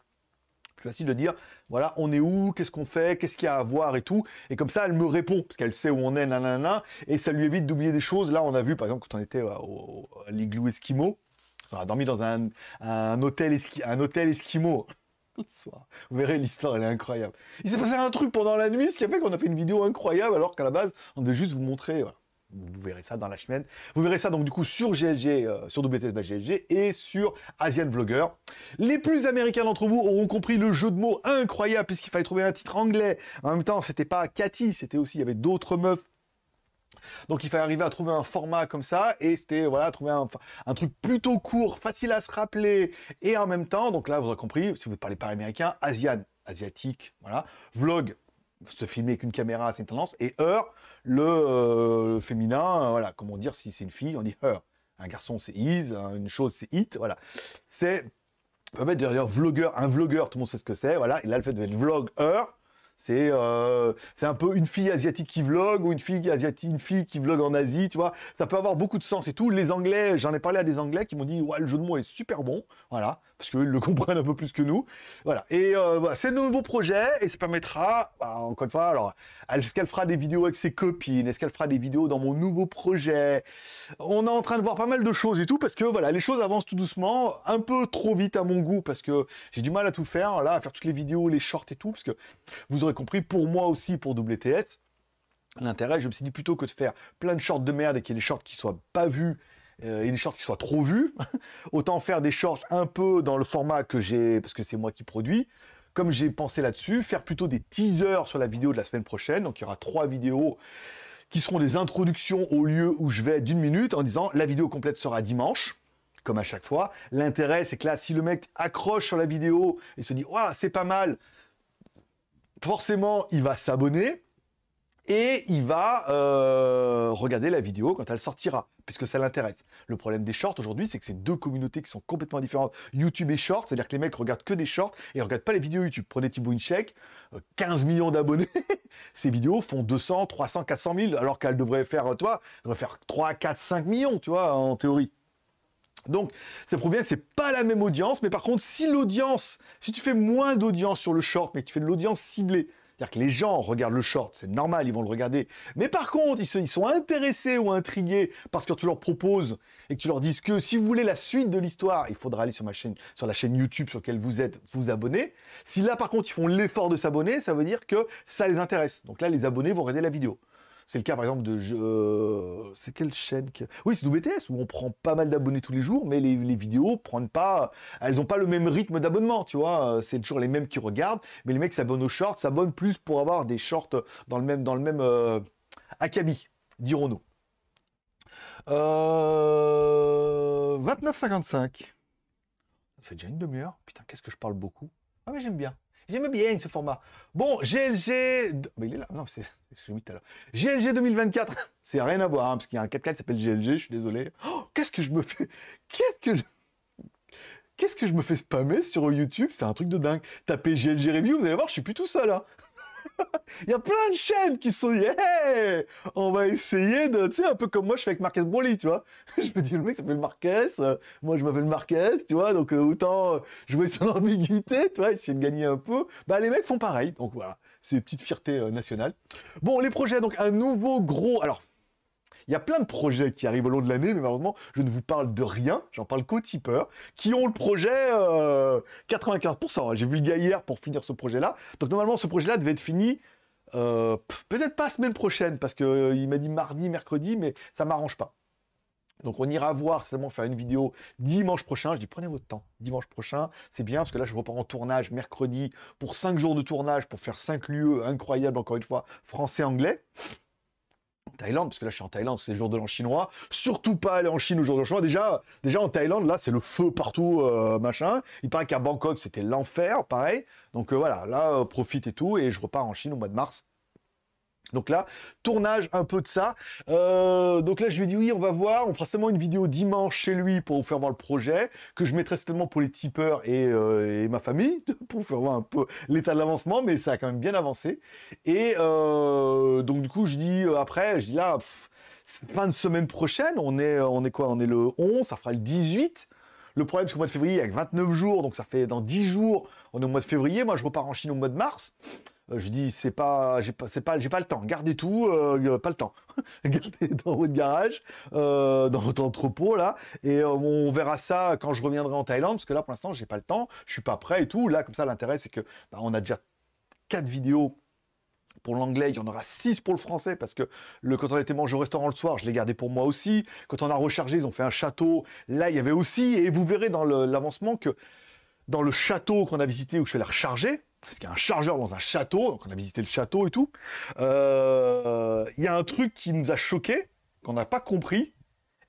facile de dire, voilà, on est où, qu'est-ce qu'on fait, qu'est-ce qu'il y a à voir et tout. Et comme ça, elle me répond, parce qu'elle sait où on est, nanana, et ça lui évite d'oublier des choses. Là, on a vu, par exemple, quand on était au, à l'igloo Esquimau, on a dormi dans un, hôtel, un hôtel. Vous verrez, l'histoire, elle est incroyable. Il s'est passé un truc pendant la nuit, ce qui a fait qu'on a fait une vidéo incroyable, alors qu'à la base, on devait juste vous montrer. Vous verrez ça dans la semaine. Vous verrez ça donc du coup sur GLG, euh, sur WTS GLG et sur Asian Vlogger. Les plus américains d'entre vous auront compris le jeu de mots incroyable puisqu'il fallait trouver un titre anglais. En même temps, c'était pas Cathy, c'était aussi, il y avait d'autres meufs. Donc il fallait arriver à trouver un format comme ça et c'était voilà trouver un, un, truc plutôt court, facile à se rappeler et en même temps donc là vous aurez compris si vous ne parlez pas américain, Asian, asiatique, voilà, vlog, se filmer avec une caméra, c'est une tendance et le euh, féminin, voilà, comment dire si c'est une fille, on dit her. Un garçon c'est is, une chose c'est it, voilà. C'est on peut mettre derrière vlogueur, un vlogueur, tout le monde sait ce que c'est, voilà. Et là le fait de vlog her, c'est euh, c'est un peu une fille asiatique qui vlog ou une fille asiatique, une fille qui vlog en Asie, tu vois. Ça peut avoir beaucoup de sens et tout. Les Anglais, j'en ai parlé à des Anglais qui m'ont dit ouais le jeu de mots est super bon, voilà, parce qu'ils le comprennent un peu plus que nous, voilà. Et euh, c'est un nouveau projet et ça permettra, bah, encore une fois, alors est-ce qu'elle fera des vidéos avec ses copines, est-ce qu'elle fera des vidéos dans mon nouveau projet? On est en train de voir pas mal de choses et tout parce que voilà, les choses avancent tout doucement, un peu trop vite à mon goût parce que j'ai du mal à tout faire là, à faire toutes les vidéos, les shorts et tout parce que vous aurez compris, pour moi aussi, pour WTS, l'intérêt, je me suis dit plutôt que de faire plein de shorts de merde et qu'il y ait des shorts qui soient pas vus euh, et des shorts qui soient trop vus, autant faire des shorts un peu dans le format que j'ai, parce que c'est moi qui produis, comme j'ai pensé là-dessus, faire plutôt des teasers sur la vidéo de la semaine prochaine, donc il y aura trois vidéos qui seront des introductions au lieu où je vais d'une minute en disant la vidéo complète sera dimanche comme à chaque fois. L'intérêt, c'est que là, si le mec accroche sur la vidéo et se dit, waouh, c'est pas mal, forcément, il va s'abonner et il va euh, regarder la vidéo quand elle sortira, puisque ça l'intéresse. Le problème des shorts aujourd'hui, c'est que c'est deux communautés qui sont complètement différentes. YouTube et shorts, c'est-à-dire que les mecs regardent que des shorts et regardent pas les vidéos YouTube. Prenez Thibaut Inchek, 15 millions d'abonnés, ces vidéos font 200, 300, 400 000, alors qu'elles devraient faire, toi, devraient faire 3, 4, 5 millions, tu vois, en théorie. Donc, ça prouve bien que c'est pas la même audience, mais par contre, si l'audience, si tu fais moins d'audience sur le short, mais que tu fais de l'audience ciblée, C'est-à-dire que les gens regardent le short, c'est normal, ils vont le regarder. Mais par contre, ils, sont intéressés ou intrigués parce que tu leur proposes et que tu leur dis que si vous voulez la suite de l'histoire, il faudra aller sur ma chaîne, sur la chaîne YouTube sur laquelle vous êtes, vous abonner. Si là, par contre, ils font l'effort de s'abonner, ça veut dire que ça les intéresse. Donc là, les abonnés vont regarder la vidéo. C'est le cas par exemple de... Euh, c'est quelle chaîne Oui, c'est WTS, où on prend pas mal d'abonnés tous les jours, mais les, vidéos prennent pas... Elles n'ont pas le même rythme d'abonnement, tu vois. C'est toujours les mêmes qui regardent, mais les mecs s'abonnent aux shorts, s'abonnent plus pour avoir des shorts dans le même, dans le même euh, acabit, dirons-nous. Euh, 29,55. Ça fait déjà une demi-heure. Putain, qu'est-ce que je parle beaucoup. Ah mais j'aime bien. J'aime bien ce format. Bon, GLG... Mais il est là. Non, c'est ce que mis tout à l'heure. GLG 2024. c'est rien à voir, hein, parce qu'il y a un 4 qui s'appelle GLG, je suis désolé. Oh, qu'est-ce que je me fais... Qu'est-ce que je... Qu'est-ce que je me fais spammer sur YouTube? C'est un truc de dingue. Tapez GLG Review, vous allez voir, je suis plus tout seul. Hein. Il y a plein de chaînes qui sont yeah On va essayer de, tu sais, un peu comme moi je fais avec Marquez Broly, tu vois. Je me dis, le mec s'appelle Marquez, euh, moi je m'appelle Marquez, tu vois, donc euh, autant euh, jouer sur l'ambiguïté, tu vois, essayer de gagner un peu. Bah les mecs font pareil, donc voilà, c'est une petite fierté nationale. Bon, les projets, donc un nouveau gros, alors il y a plein de projets qui arrivent au long de l'année, mais malheureusement, je ne vous parle de rien. J'en parle qu'aux tipeurs, qui ont le projet 95%. Euh, J'ai vu le gars hier pour finir ce projet-là. Donc normalement, ce projet-là devait être fini euh, peut-être pas semaine prochaine, parce qu'il euh, m'a dit mardi, mercredi, mais ça m'arrange pas. Donc on ira voir, seulement faire une vidéo dimanche prochain. Je dis prenez votre temps. Dimanche prochain, c'est bien parce que là je repars en tournage mercredi pour 5 jours de tournage pour faire 5 lieux incroyables, encore une fois, français-anglais. Thaïlande, parce que là je suis en Thaïlande, c'est le jour de l'an chinois. Surtout pas aller en Chine au jour de l'an chinois. Déjà, déjà en Thaïlande, là c'est le feu partout, euh, machin. Il paraît qu'à Bangkok c'était l'enfer, pareil. Donc euh, voilà, là euh, profite et tout, et je repars en Chine au mois de mars. Donc là, tournage un peu de ça. Euh, donc là, je lui ai dit oui, on va voir. On fera seulement une vidéo dimanche chez lui pour vous faire voir le projet, que je mettrai certainement pour les tipeurs et, euh, ma famille, pour vous faire voir un peu l'état de l'avancement, mais ça a quand même bien avancé. Et euh, donc du coup, je dis après, je dis là, fin de semaine prochaine, on est, on est quoi? On est le 11, ça fera le 18. Le problème, c'est qu'au mois de février, il y a 29 jours, donc ça fait dans 10 jours, on est au mois de février. Moi, je repars en Chine au mois de mars. Je dis c'est pas j'ai pas c'est pas j'ai pas le temps. Gardez tout euh, pas le temps. Gardez dans votre garage euh, dans votre entrepôt là et on verra ça quand je reviendrai en Thaïlande parce que là pour l'instant j'ai pas le temps. Je suis pas prêt et tout. Là comme ça l'intérêt c'est que bah, on a déjà quatre vidéos pour l'anglais, il y en aura six pour le français, parce que le, quand on était mangé au restaurant le soir, je l'ai gardé pour moi aussi. Quand on a rechargé, ils ont fait un château. Là, il y avait aussi, et vous verrez dans l'avancement que dans le château qu'on a visité, où je vais la recharger, parce qu'il y a un chargeur dans un château, donc on a visité le château et tout. Euh, il y a un truc qui nous a choqué, qu'on n'a pas compris,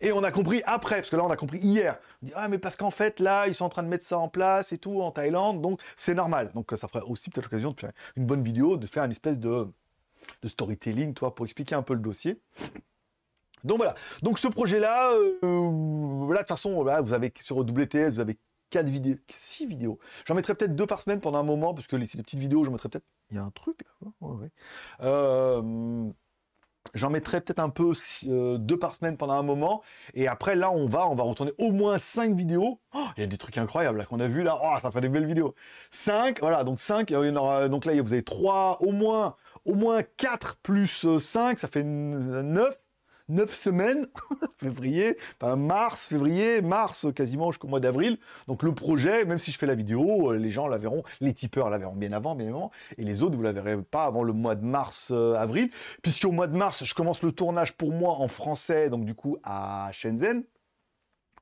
et on a compris après, parce que là on a compris hier. On dit ah mais parce qu'en fait là ils sont en train de mettre ça en place et tout en Thaïlande, donc c'est normal. Donc ça ferait aussi peut-être l'occasion de faire une bonne vidéo, de faire une espèce de, storytelling, toi, pour expliquer un peu le dossier. Donc voilà. Donc ce projet-là, euh, là de toute façon, vous avez sur WTS, vous avez 4 vidéos, 6 vidéos. J'en mettrai peut-être deux par semaine pendant un moment, parce que les, des petites vidéos, j'en mettrai peut-être. Il y a un truc euh, J'en mettrai peut-être un peu euh, deux par semaine pendant un moment. Et après, là, on va, on va retourner au moins 5 vidéos. Oh, il y a des trucs incroyables qu'on a vu là. Oh, ça fait des belles vidéos. 5, voilà, donc 5. Il y donc là, vous avez 3, au moins, au moins 4 plus 5, ça fait 9. 9 semaines, février, enfin mars, février, mars quasiment jusqu'au mois d'avril. Donc le projet, même si je fais la vidéo, euh, les gens la verront, les tipeurs la verront bien avant, bien évidemment, et les autres, vous la verrez pas avant le mois de mars, euh, avril, puisqu'au mois de mars, je commence le tournage pour moi en français, donc du coup à Shenzhen,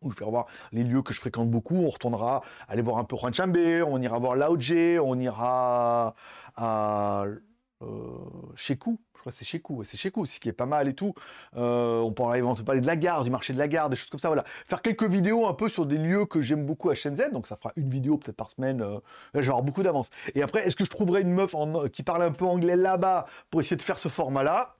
où je vais revoir les lieux que je fréquente beaucoup. On retournera aller voir un peu Juan Chambé, on ira voir Lao on ira à euh, Shekou, je crois que c'est Shekou, c'est Shekou, ce qui est pas mal et tout. Euh, on pourra éventuellement parler de la gare, du marché de la gare, des choses comme ça, voilà. Faire quelques vidéos un peu sur des lieux que j'aime beaucoup à Shenzhen, donc ça fera une vidéo peut-être par semaine, euh, je vais avoir beaucoup d'avance. Et après, est-ce que je trouverai une meuf qui parle un peu anglais là-bas pour essayer de faire ce format-là?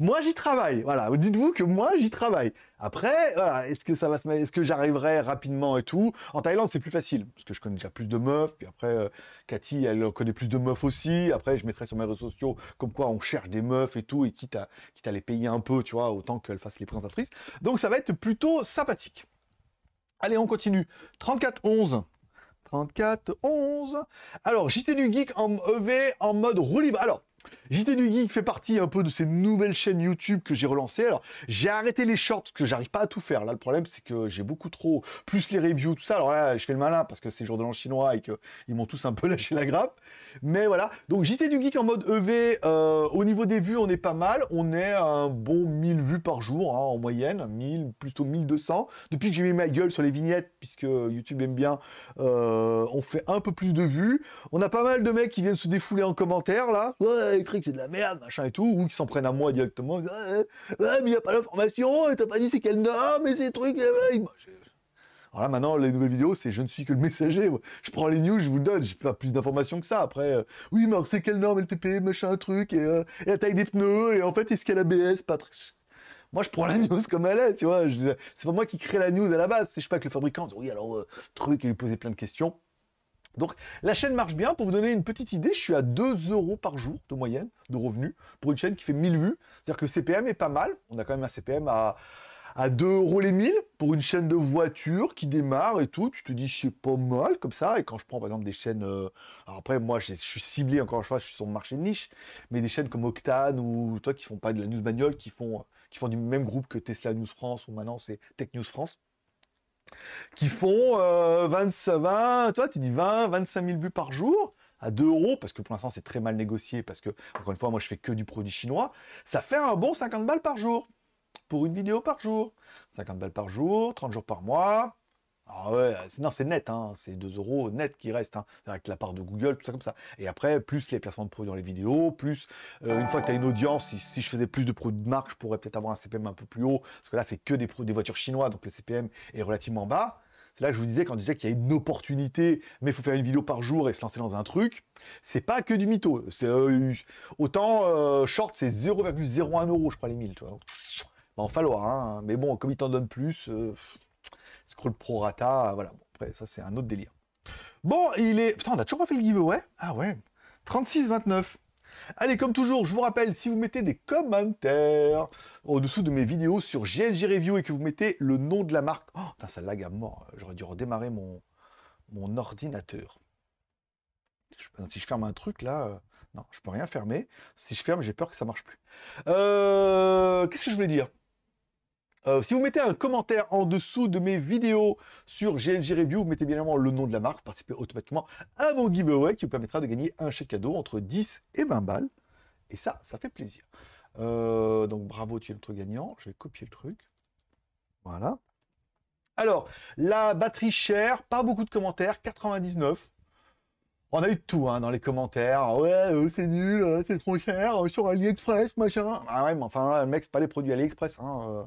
Moi, j'y travaille. Voilà. Dites-vous que moi, j'y travaille. Après, Est-ce que ça va se Est-ce que j'arriverai rapidement et tout? En Thaïlande, c'est plus facile parce que je connais déjà plus de meufs. Puis après, euh, Cathy, elle connaît plus de meufs aussi. Après, je mettrai sur mes réseaux sociaux comme quoi on cherche des meufs et tout et quitte à, quitte à les payer un peu, tu vois, autant qu'elles fassent les présentatrices. Donc, ça va être plutôt sympathique. Allez, on continue. 34-11. 34, 11. Alors, JT du Geek en EV en mode roue libre. Alors, JT du Geek fait partie un peu de ces nouvelles chaînes YouTube que j'ai relancées. Alors, j'ai arrêté les shorts parce que j'arrive pas à tout faire. Là, le problème, c'est que j'ai beaucoup trop, plus les reviews, tout ça. Alors là, je fais le malin parce que c'est jour de l'an chinois et qu'ils m'ont tous un peu lâché la grappe. Mais voilà. Donc, JT du Geek en mode EV, euh, au niveau des vues, on est pas mal. On est à un bon 1000 vues par jour, hein, en moyenne. 1000, plutôt 1200. Depuis que j'ai mis ma gueule sur les vignettes, puisque YouTube aime bien, euh, on fait un peu plus de vues. On a pas mal de mecs qui viennent se défouler en commentaire, là. Écrit que c'est de la merde, machin et tout, ou qui s'en prennent à moi directement. Mais il n'y a pas d'information, et t'as pas dit c'est quel nom, et ces trucs. Alors là, maintenant, les nouvelles vidéos, c'est je ne suis que le messager. Je prends les news, je vous le donne, j'ai pas plus d'informations que ça. Après, euh, oui, mais c'est quelle norme LPP, machin, truc, et, euh, et, la taille des pneus, et en fait, est-ce qu'il y a l'ABS, Patrick moi, je prends la news comme elle est, tu vois. C'est pas moi qui crée la news à la base. C'est je pas que le fabricant dit, oui, alors, euh, truc, et lui poser plein de questions. Donc la chaîne marche bien. Pour vous donner une petite idée, je suis à 2 euros par jour de moyenne de revenus pour une chaîne qui fait 1000 vues. C'est-à-dire que le CPM est pas mal. On a quand même un CPM à, à 2 euros les 1000 pour une chaîne de voiture qui démarre et tout. Tu te dis, c'est pas mal comme ça. Et quand je prends par exemple des chaînes. Euh, alors après, moi, je, suis ciblé encore une fois, je suis sur le marché de niche. Mais des chaînes comme Octane ou toi qui font pas de la news bagnole, qui font, qui font du même groupe que Tesla News France ou maintenant c'est Tech News France qui font 20, euh, 20, toi tu dis 20, 25 000 vues par jour à 2 euros, parce que pour l'instant c'est très mal négocié, parce que, encore une fois, moi je fais que du produit chinois, ça fait un bon 50 balles par jour, pour une vidéo par jour. 50 balles par jour, 30 jours par mois, ah ouais, non, c'est net, hein, c'est 2 euros net qui restent, hein, avec la part de Google, tout ça comme ça. Et après, plus les placements de produits dans les vidéos, plus euh, une fois que tu as une audience, si, je faisais plus de produits de marque, je pourrais peut-être avoir un CPM un peu plus haut, parce que là, c'est que des, des voitures chinoises, donc le CPM est relativement bas. C'est là que je vous disais, quand je disais qu'il y a une opportunité, mais il faut faire une vidéo par jour et se lancer dans un truc, c'est pas que du mytho. Euh, autant euh, short, c'est 0,01 euro, je crois, les 1000, tu vois. Va en falloir, hein. Mais bon, comme il t'en donne plus scroll pro rata, voilà. Bon, après, ça, c'est un autre délire. Bon, il est... Putain, on a toujours pas fait le giveaway Ah ouais 36-29. Allez, comme toujours, je vous rappelle, si vous mettez des commentaires au-dessous de mes vidéos sur GLG Review et que vous mettez le nom de la marque... Oh, putain, ça lag à mort. J'aurais dû redémarrer mon, mon ordinateur. si je ferme un truc, là... Euh, non, je peux rien fermer. Si je ferme, j'ai peur que ça marche plus. Euh, qu'est-ce que je voulais dire? Euh, si vous mettez un commentaire en dessous de mes vidéos sur GLG Review, vous mettez bien évidemment le nom de la marque, vous participez automatiquement à mon giveaway qui vous permettra de gagner un chèque cadeau entre 10 et 20 balles. Et ça, ça fait plaisir. Euh, donc bravo, tu es notre gagnant. Je vais copier le truc. Voilà. Alors, la batterie chère, pas beaucoup de commentaires, 99. On a eu tout hein, dans les commentaires. Ouais, euh, c'est nul, c'est trop cher, sur AliExpress, machin. Ah ouais, mais enfin, mec, c'est pas les produits AliExpress. Hein,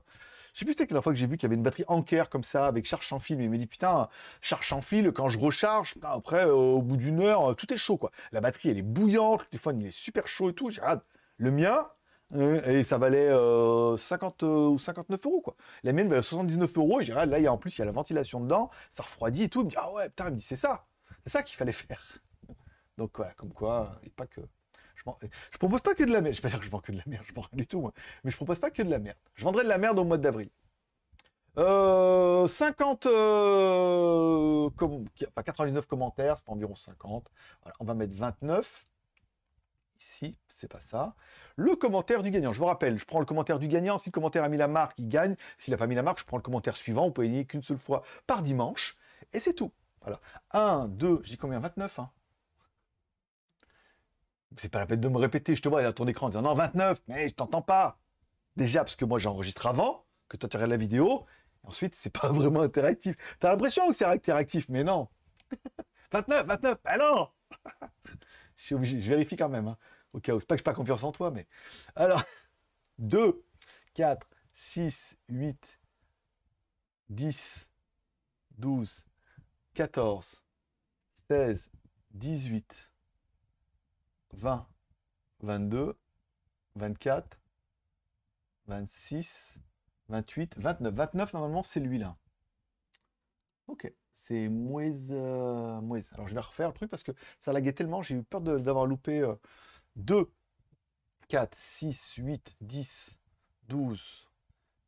je sais plus c'était la fois que j'ai vu qu'il y avait une batterie Anker comme ça, avec charge sans fil. Mais il me dit, putain, charge sans fil, quand je recharge, après, euh, au bout d'une heure, euh, tout est chaud, quoi. La batterie, elle est bouillante, le téléphone, il est super chaud et tout. J'ai le mien, euh, et ça valait 50 ou 59 euros, quoi. La mienne valait 79 euros, et j'ai là, il y en plus, il y a la ventilation dedans, ça refroidit et tout. Il me dit, ah ouais, putain, il me dit, c'est ça. C'est ça qu'il fallait faire. Donc voilà, comme quoi, et pas que. Je, je propose pas que de la merde. Je vais pas dire que je vends que de la merde, je vends rien du tout. Mais je propose pas que de la merde. Je vendrai de la merde au mois d'avril. Euh, 50, euh, comme, enfin 99 commentaires, c'est environ 50. Voilà, on va mettre 29. Ici, c'est pas ça. Le commentaire du gagnant. Je vous rappelle, je prends le commentaire du gagnant. Si le commentaire a mis la marque, il gagne. S'il n'a pas mis la marque, je prends le commentaire suivant. Vous pouvez gagner qu'une seule fois par dimanche. Et c'est tout. Voilà. 1, 2, j'ai combien? 29, hein c'est pas la peine de me répéter, je te vois à ton écran en disant non 29, mais je t'entends pas. Déjà parce que moi j'enregistre avant que toi tu regardes la vidéo, et ensuite c'est pas vraiment interactif. T'as l'impression que c'est interactif, mais non. 29, 29, ah non je, suis obligé, je vérifie quand même, hein, au cas où. C'est pas que je pas confiance en toi, mais. Alors, 2, 4, 6, 8, 10, 12, 14, 16, 18, 20, 22, 24, 26, 28, 29. 29, normalement, c'est lui-là. Ok, c'est Mouez, euh, Alors, je vais refaire le truc parce que ça laguait tellement, j'ai eu peur d'avoir loupé 2, 4, 6, 8, 10, 12,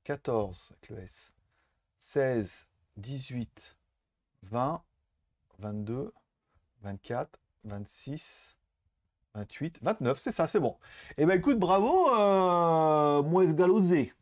14, avec le S, 16, 18, 20, 22, 24, 26, 28, 29, c'est ça, c'est bon. Eh ben écoute, bravo, euh, Moes Galozé.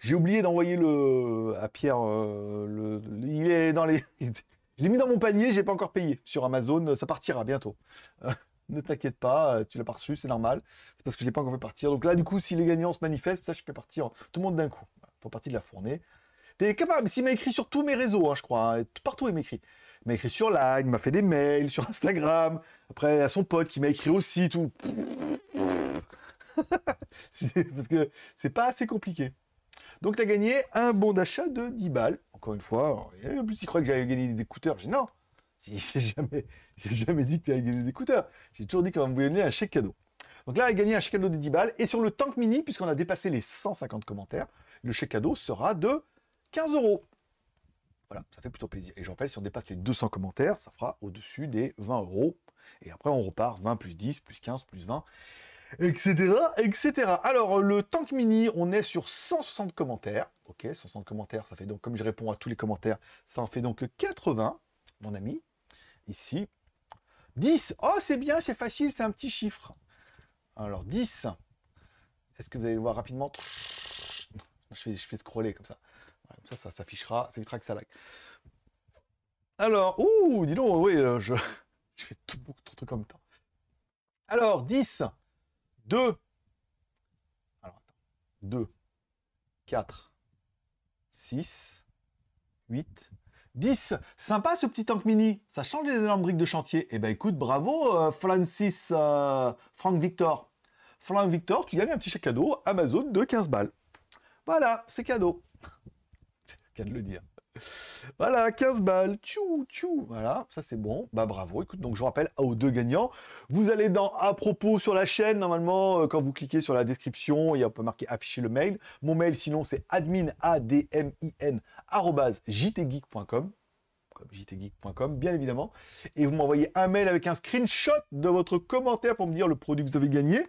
J'ai oublié d'envoyer le à Pierre. euh, il est dans les. Je l'ai mis dans mon panier, j'ai pas encore payé sur Amazon. Ça partira bientôt. Euh, ne t'inquiète pas, euh, tu l'as pas reçu, c'est normal. C'est parce que je l'ai pas encore fait partir. Donc là, du coup, si les gagnants se manifestent, ça, je fais partir tout le monde d'un coup. Faut partie de la fournée. T'es capable. S'il m'a écrit sur tous mes réseaux, hein, je crois. hein, tout- partout, il m'écrit. M'a écrit sur Line, m'a fait des mails sur Instagram. Après, à son pote qui m'a écrit aussi, tout. Parce que c'est pas assez compliqué. Donc, tu as gagné un bon d'achat de 10 balles. Encore une fois, en plus, il croyait que j'allais gagner des écouteurs. J'ai non, j'ai jamais, jamais dit que tu allais gagner des écouteurs. J'ai toujours dit qu'on me gagner un chèque cadeau. Donc là, il a gagné un chèque cadeau de 10 balles. Et sur le Tank Mini, puisqu'on a dépassé les 150 commentaires, le chèque cadeau sera de 15 euros. Voilà, ça fait plutôt plaisir. Et je rappelle, si on dépasse les 200 commentaires, ça fera au-dessus des 20 euros. Et après, on repart 20 plus 10, plus 15, plus 20, etc., etc. Alors, le Tank Mini, on est sur 160 commentaires. Ok, 160 commentaires, ça fait donc, comme je réponds à tous les commentaires, ça en fait donc 80, mon ami. Ici. 10. Oh, c'est bien, c'est facile, c'est un petit chiffre. Alors, 10. Est-ce que vous allez le voir rapidement? Je fais, je fais scroller comme ça. Comme ça, ça s'affichera, ça évitera que ça lag. Alors, ouh, dis donc, oui, euh, je, je fais tout beaucoup de trucs même temps. Alors, 10, 2, alors attends, 2, 4, 6, 8, 10. Sympa ce petit tank mini, ça change les énormes de chantier. Eh ben écoute, bravo euh, Francis, euh, Victor. Frank Victor, tu gagnes un petit chèque cadeau Amazon de 15 balles. Voilà, c'est cadeau. De le dire. Voilà, 15 balles. Tchou, tchou. Voilà, ça c'est bon. Bah bravo. Écoute, donc je vous rappelle aux deux gagnants. Vous allez dans à propos sur la chaîne. Normalement, euh, quand vous cliquez sur la description, il y a un peu marqué afficher le mail. Mon mail, sinon, c'est admin, A-D-M-I-N, arrobase, jtgeek.com, bien évidemment. Et vous m'envoyez un mail avec un screenshot de votre commentaire pour me dire le produit que vous avez gagné.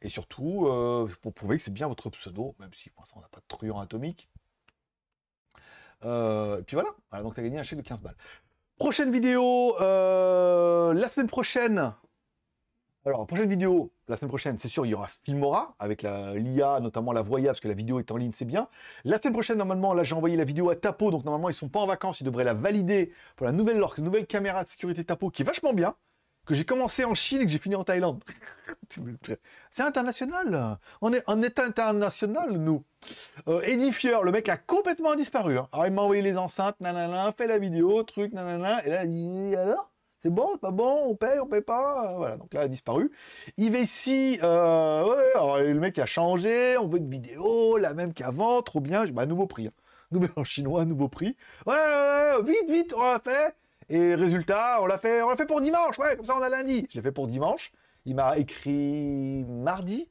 Et surtout, euh, pour prouver que c'est bien votre pseudo, même si pour l'instant on n'a pas de truand atomique. Euh, et puis voilà. Voilà, donc tu as gagné un chèque de 15 balles. Prochaine vidéo, euh, la semaine prochaine. Alors, prochaine vidéo, la semaine prochaine, c'est sûr, il y aura Filmora avec l'IA, notamment la Voya, parce que la vidéo est en ligne, c'est bien. La semaine prochaine, normalement, là, j'ai envoyé la vidéo à Tapo, donc normalement, ils sont pas en vacances, ils devraient la valider pour la nouvelle, leur nouvelle caméra de sécurité Tapo, qui est vachement bien, que j'ai commencé en Chine et que j'ai fini en Thaïlande. c'est international. On est, on est international, nous. Euh, le mec a complètement disparu. hein. Alors, il m'a envoyé les enceintes, nanana, fait la vidéo, truc, nanana, et là, il dit, alors c'est bon, c'est pas bon, on paye, on paye pas, voilà, donc là, il a disparu. IVC, euh, ouais, le mec a changé, on veut une vidéo, la même qu'avant, trop bien, j'ai bah, nouveau prix. Hein. Nouvel en chinois, nouveau prix. Ouais, ouais, ouais, vite, vite, on l'a fait. Et résultat, on l'a fait, on l'a fait pour dimanche, ouais, comme ça on a lundi. Je l'ai fait pour dimanche. Il m'a écrit mardi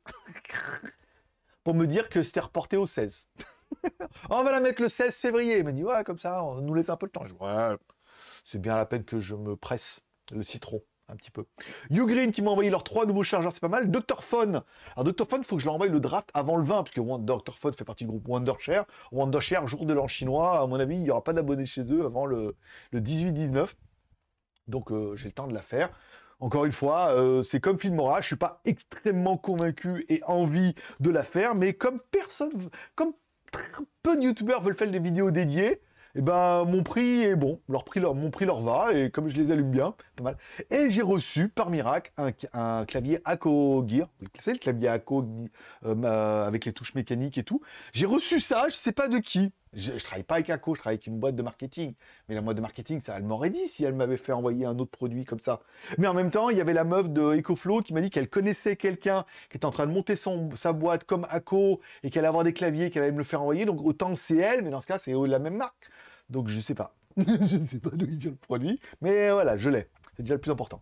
pour me dire que c'était reporté au 16. on va la mettre le 16 février. Il m'a dit, ouais, comme ça, on nous laisse un peu le temps. Je dis, ouais, c'est bien la peine que je me presse le citron un petit peu. Ugreen qui m'a envoyé leurs trois nouveaux chargeurs, c'est pas mal. Dr Phone. Alors Dr Phone, faut que je leur envoie le draft avant le 20, parce que Dr Phone fait partie du groupe Wondershare. Wondershare, jour de l'an chinois, à mon avis, il n'y aura pas d'abonnés chez eux avant le, le 18-19. Donc euh, j'ai le temps de la faire. Encore une fois, euh, c'est comme Filmora, je suis pas extrêmement convaincu et envie de la faire, mais comme personne, comme peu de youtubeurs veulent faire des vidéos dédiées, et ben mon prix est bon, leur prix leur, mon prix leur va, et comme je les allume bien, pas mal. Et j'ai reçu, par miracle, un, clavier Acco Gear, vous savez, le clavier Acco euh, avec les touches mécaniques et tout. J'ai reçu ça, je sais pas de qui. Je, je travaille pas avec Acco, je travaille avec une boîte de marketing. Mais la boîte de marketing, ça, elle m'aurait dit si elle m'avait fait envoyer un autre produit comme ça. Mais en même temps, il y avait la meuf de EcoFlow qui m'a dit qu'elle connaissait quelqu'un qui était en train de monter son, sa boîte comme Acco et qu'elle allait avoir des claviers, qu'elle allait me le faire envoyer. Donc autant c'est elle, mais dans ce cas, c'est la même marque. Donc je sais pas. je ne sais pas d'où il vient le produit. Mais voilà, je l'ai. C'est déjà le plus important.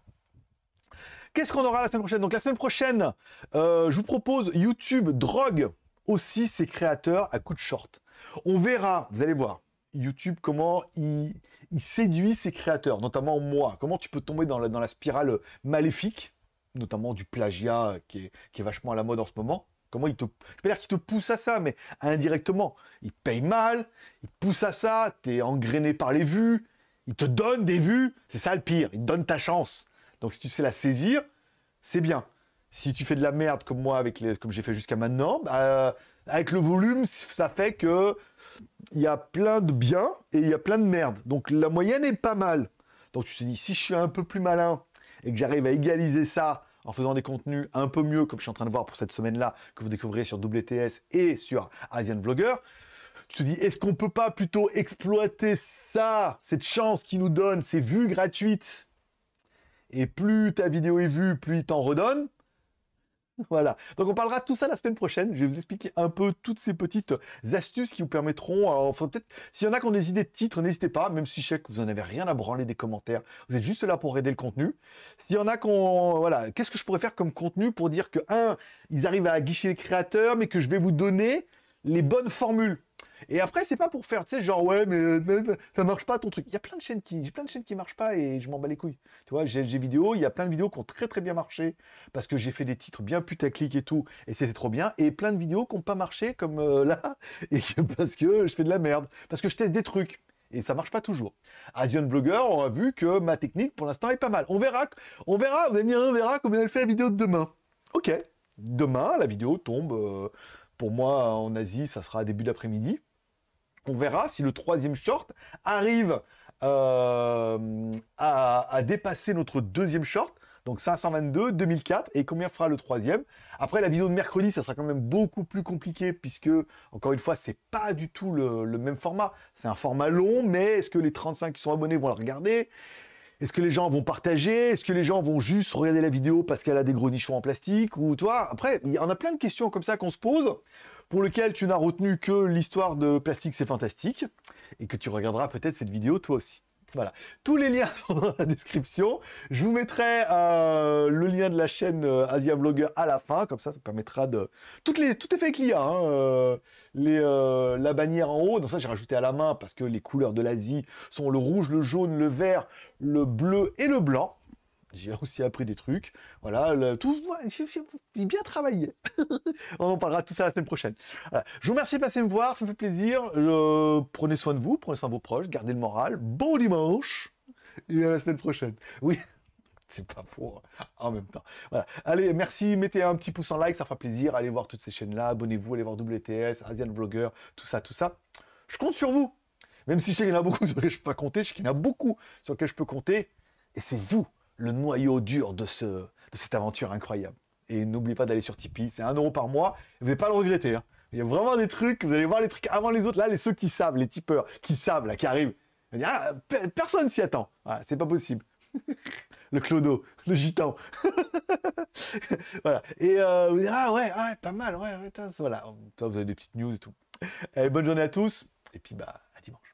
Qu'est-ce qu'on aura la semaine prochaine? Donc la semaine prochaine, euh, je vous propose YouTube drogue aussi ses créateurs à coup de short. On verra, vous allez voir, YouTube comment il, séduit ses créateurs, notamment moi. Comment tu peux tomber dans la, spirale maléfique, notamment du plagiat qui est, vachement à la mode en ce moment. Comment il te, je qu'il te pousse à ça, mais indirectement, il paye mal, il pousse à ça, t'es engrainé par les vues, Il te donne des vues, c'est ça le pire, il te donne ta chance. Donc si tu sais la saisir, c'est bien. Si tu fais de la merde comme moi, avec comme j'ai fait jusqu'à maintenant, bah, avec le volume, ça fait que il y a plein de bien et il y a plein de merde. Donc la moyenne est pas mal. Donc tu te dis, si je suis un peu plus malin et que j'arrive à égaliser ça en faisant des contenus un peu mieux, comme je suis en train de voir pour cette semaine-là, que vous découvrirez sur WTS et sur Asian Vlogger, tu te dis, est-ce qu'on peut pas plutôt exploiter ça, cette chance qui nous donne ces vues gratuites? Et plus ta vidéo est vue, plus il t'en redonne. Voilà. Donc on parlera de tout ça la semaine prochaine. Je vais vous expliquer un peu toutes ces petites astuces qui vous permettront. Alors, peut-être, s'il y en a qui ont des idées de titres, n'hésitez pas. Même si je sais que vous en avez rien à branler des commentaires, vous êtes juste là pour aider le contenu. S'il y en a qui ont, voilà, qu'est-ce que je pourrais faire comme contenu pour dire que un, ils arrivent à guicher les créateurs, mais que je vais vous donner les bonnes formules? Et après, c'est pas pour faire, tu sais, genre, ouais, mais euh, ça marche pas ton truc. Il y a plein de chaînes qui, plein de chaînes qui marchent pas et je m'en bats les couilles. Tu vois, j'ai vidéo, il y a plein de vidéos qui ont très très bien marché parce que j'ai fait des titres bien putaclic et tout et c'était trop bien. Et plein de vidéos qui n'ont pas marché comme euh, là et parce que je fais de la merde, parce que je teste des trucs. Et ça marche pas toujours. Asian Blogger, on a vu que ma technique pour l'instant est pas mal. On verra, on verra, vous allez on verra combien elle fait la vidéo de demain. Ok. Demain, la vidéo tombe, euh, pour moi en Asie, ça sera début d'après-midi. On verra si le troisième short arrive euh, à, dépasser notre deuxième short. Donc 522, 2004, et combien fera le troisième? Après, la vidéo de mercredi, ça sera quand même beaucoup plus compliqué, puisque, encore une fois, c'est pas du tout le, même format. C'est un format long, mais est-ce que les 35 qui sont abonnés vont la regarder? Est-ce que les gens vont partager? Est-ce que les gens vont juste regarder la vidéo parce qu'elle a des gros nichons en plastique? Ou toi, après, il y en a plein de questions comme ça qu'on se pose pour lequel tu n'as retenu que l'histoire de Plastique c'est fantastique, et que tu regarderas peut-être cette vidéo toi aussi. Voilà. Tous les liens sont dans la description. Je vous mettrai euh, le lien de la chaîne euh, Asia Blogger à la fin, comme ça, ça permettra de. Toutes les... Tout est fait avec l'IA. Hein, euh, la bannière en haut, donc ça j'ai rajouté à la main parce que les couleurs de l'Asie sont le rouge, le jaune, le vert, le bleu et le blanc. J'ai aussi appris des trucs. Voilà, le, tout, bien travaillé. On en parlera tout ça la semaine prochaine. Je vous remercie de passer me voir, ça me fait plaisir. prenez soin de vous, prenez soin de vos proches, gardez le moral. Bon dimanche et à la semaine prochaine. Oui, c'est pas faux hein, en même temps. Voilà. Allez, merci, mettez un petit pouce en like, ça fera plaisir. Allez voir toutes ces chaînes-là, abonnez-vous, allez voir WTS, Asian Vlogger, tout ça, tout ça. Je compte sur vous. Même si je sais qu'il y en a beaucoup sur lesquels je peux pas compter, je sais qu'il y en a beaucoup sur lesquels je peux compter. Et c'est vous le noyau dur de, ce, de cette aventure incroyable. Et n'oubliez pas d'aller sur Tipeee, c'est un euro par mois, vous n'allez pas le regretter. Hein. Il y a vraiment des trucs, vous allez voir les trucs avant les autres, là, les ceux qui savent, les tipeurs, qui savent, là, qui arrivent. Ah, personne s'y attend. c'est pas possible. le clodo, le gitan. voilà. Et euh, vous direz, ah ouais, ouais, pas mal, ouais, ouais voilà. Vous avez des petites news et tout. Allez, bonne journée à tous, et puis bah, à dimanche.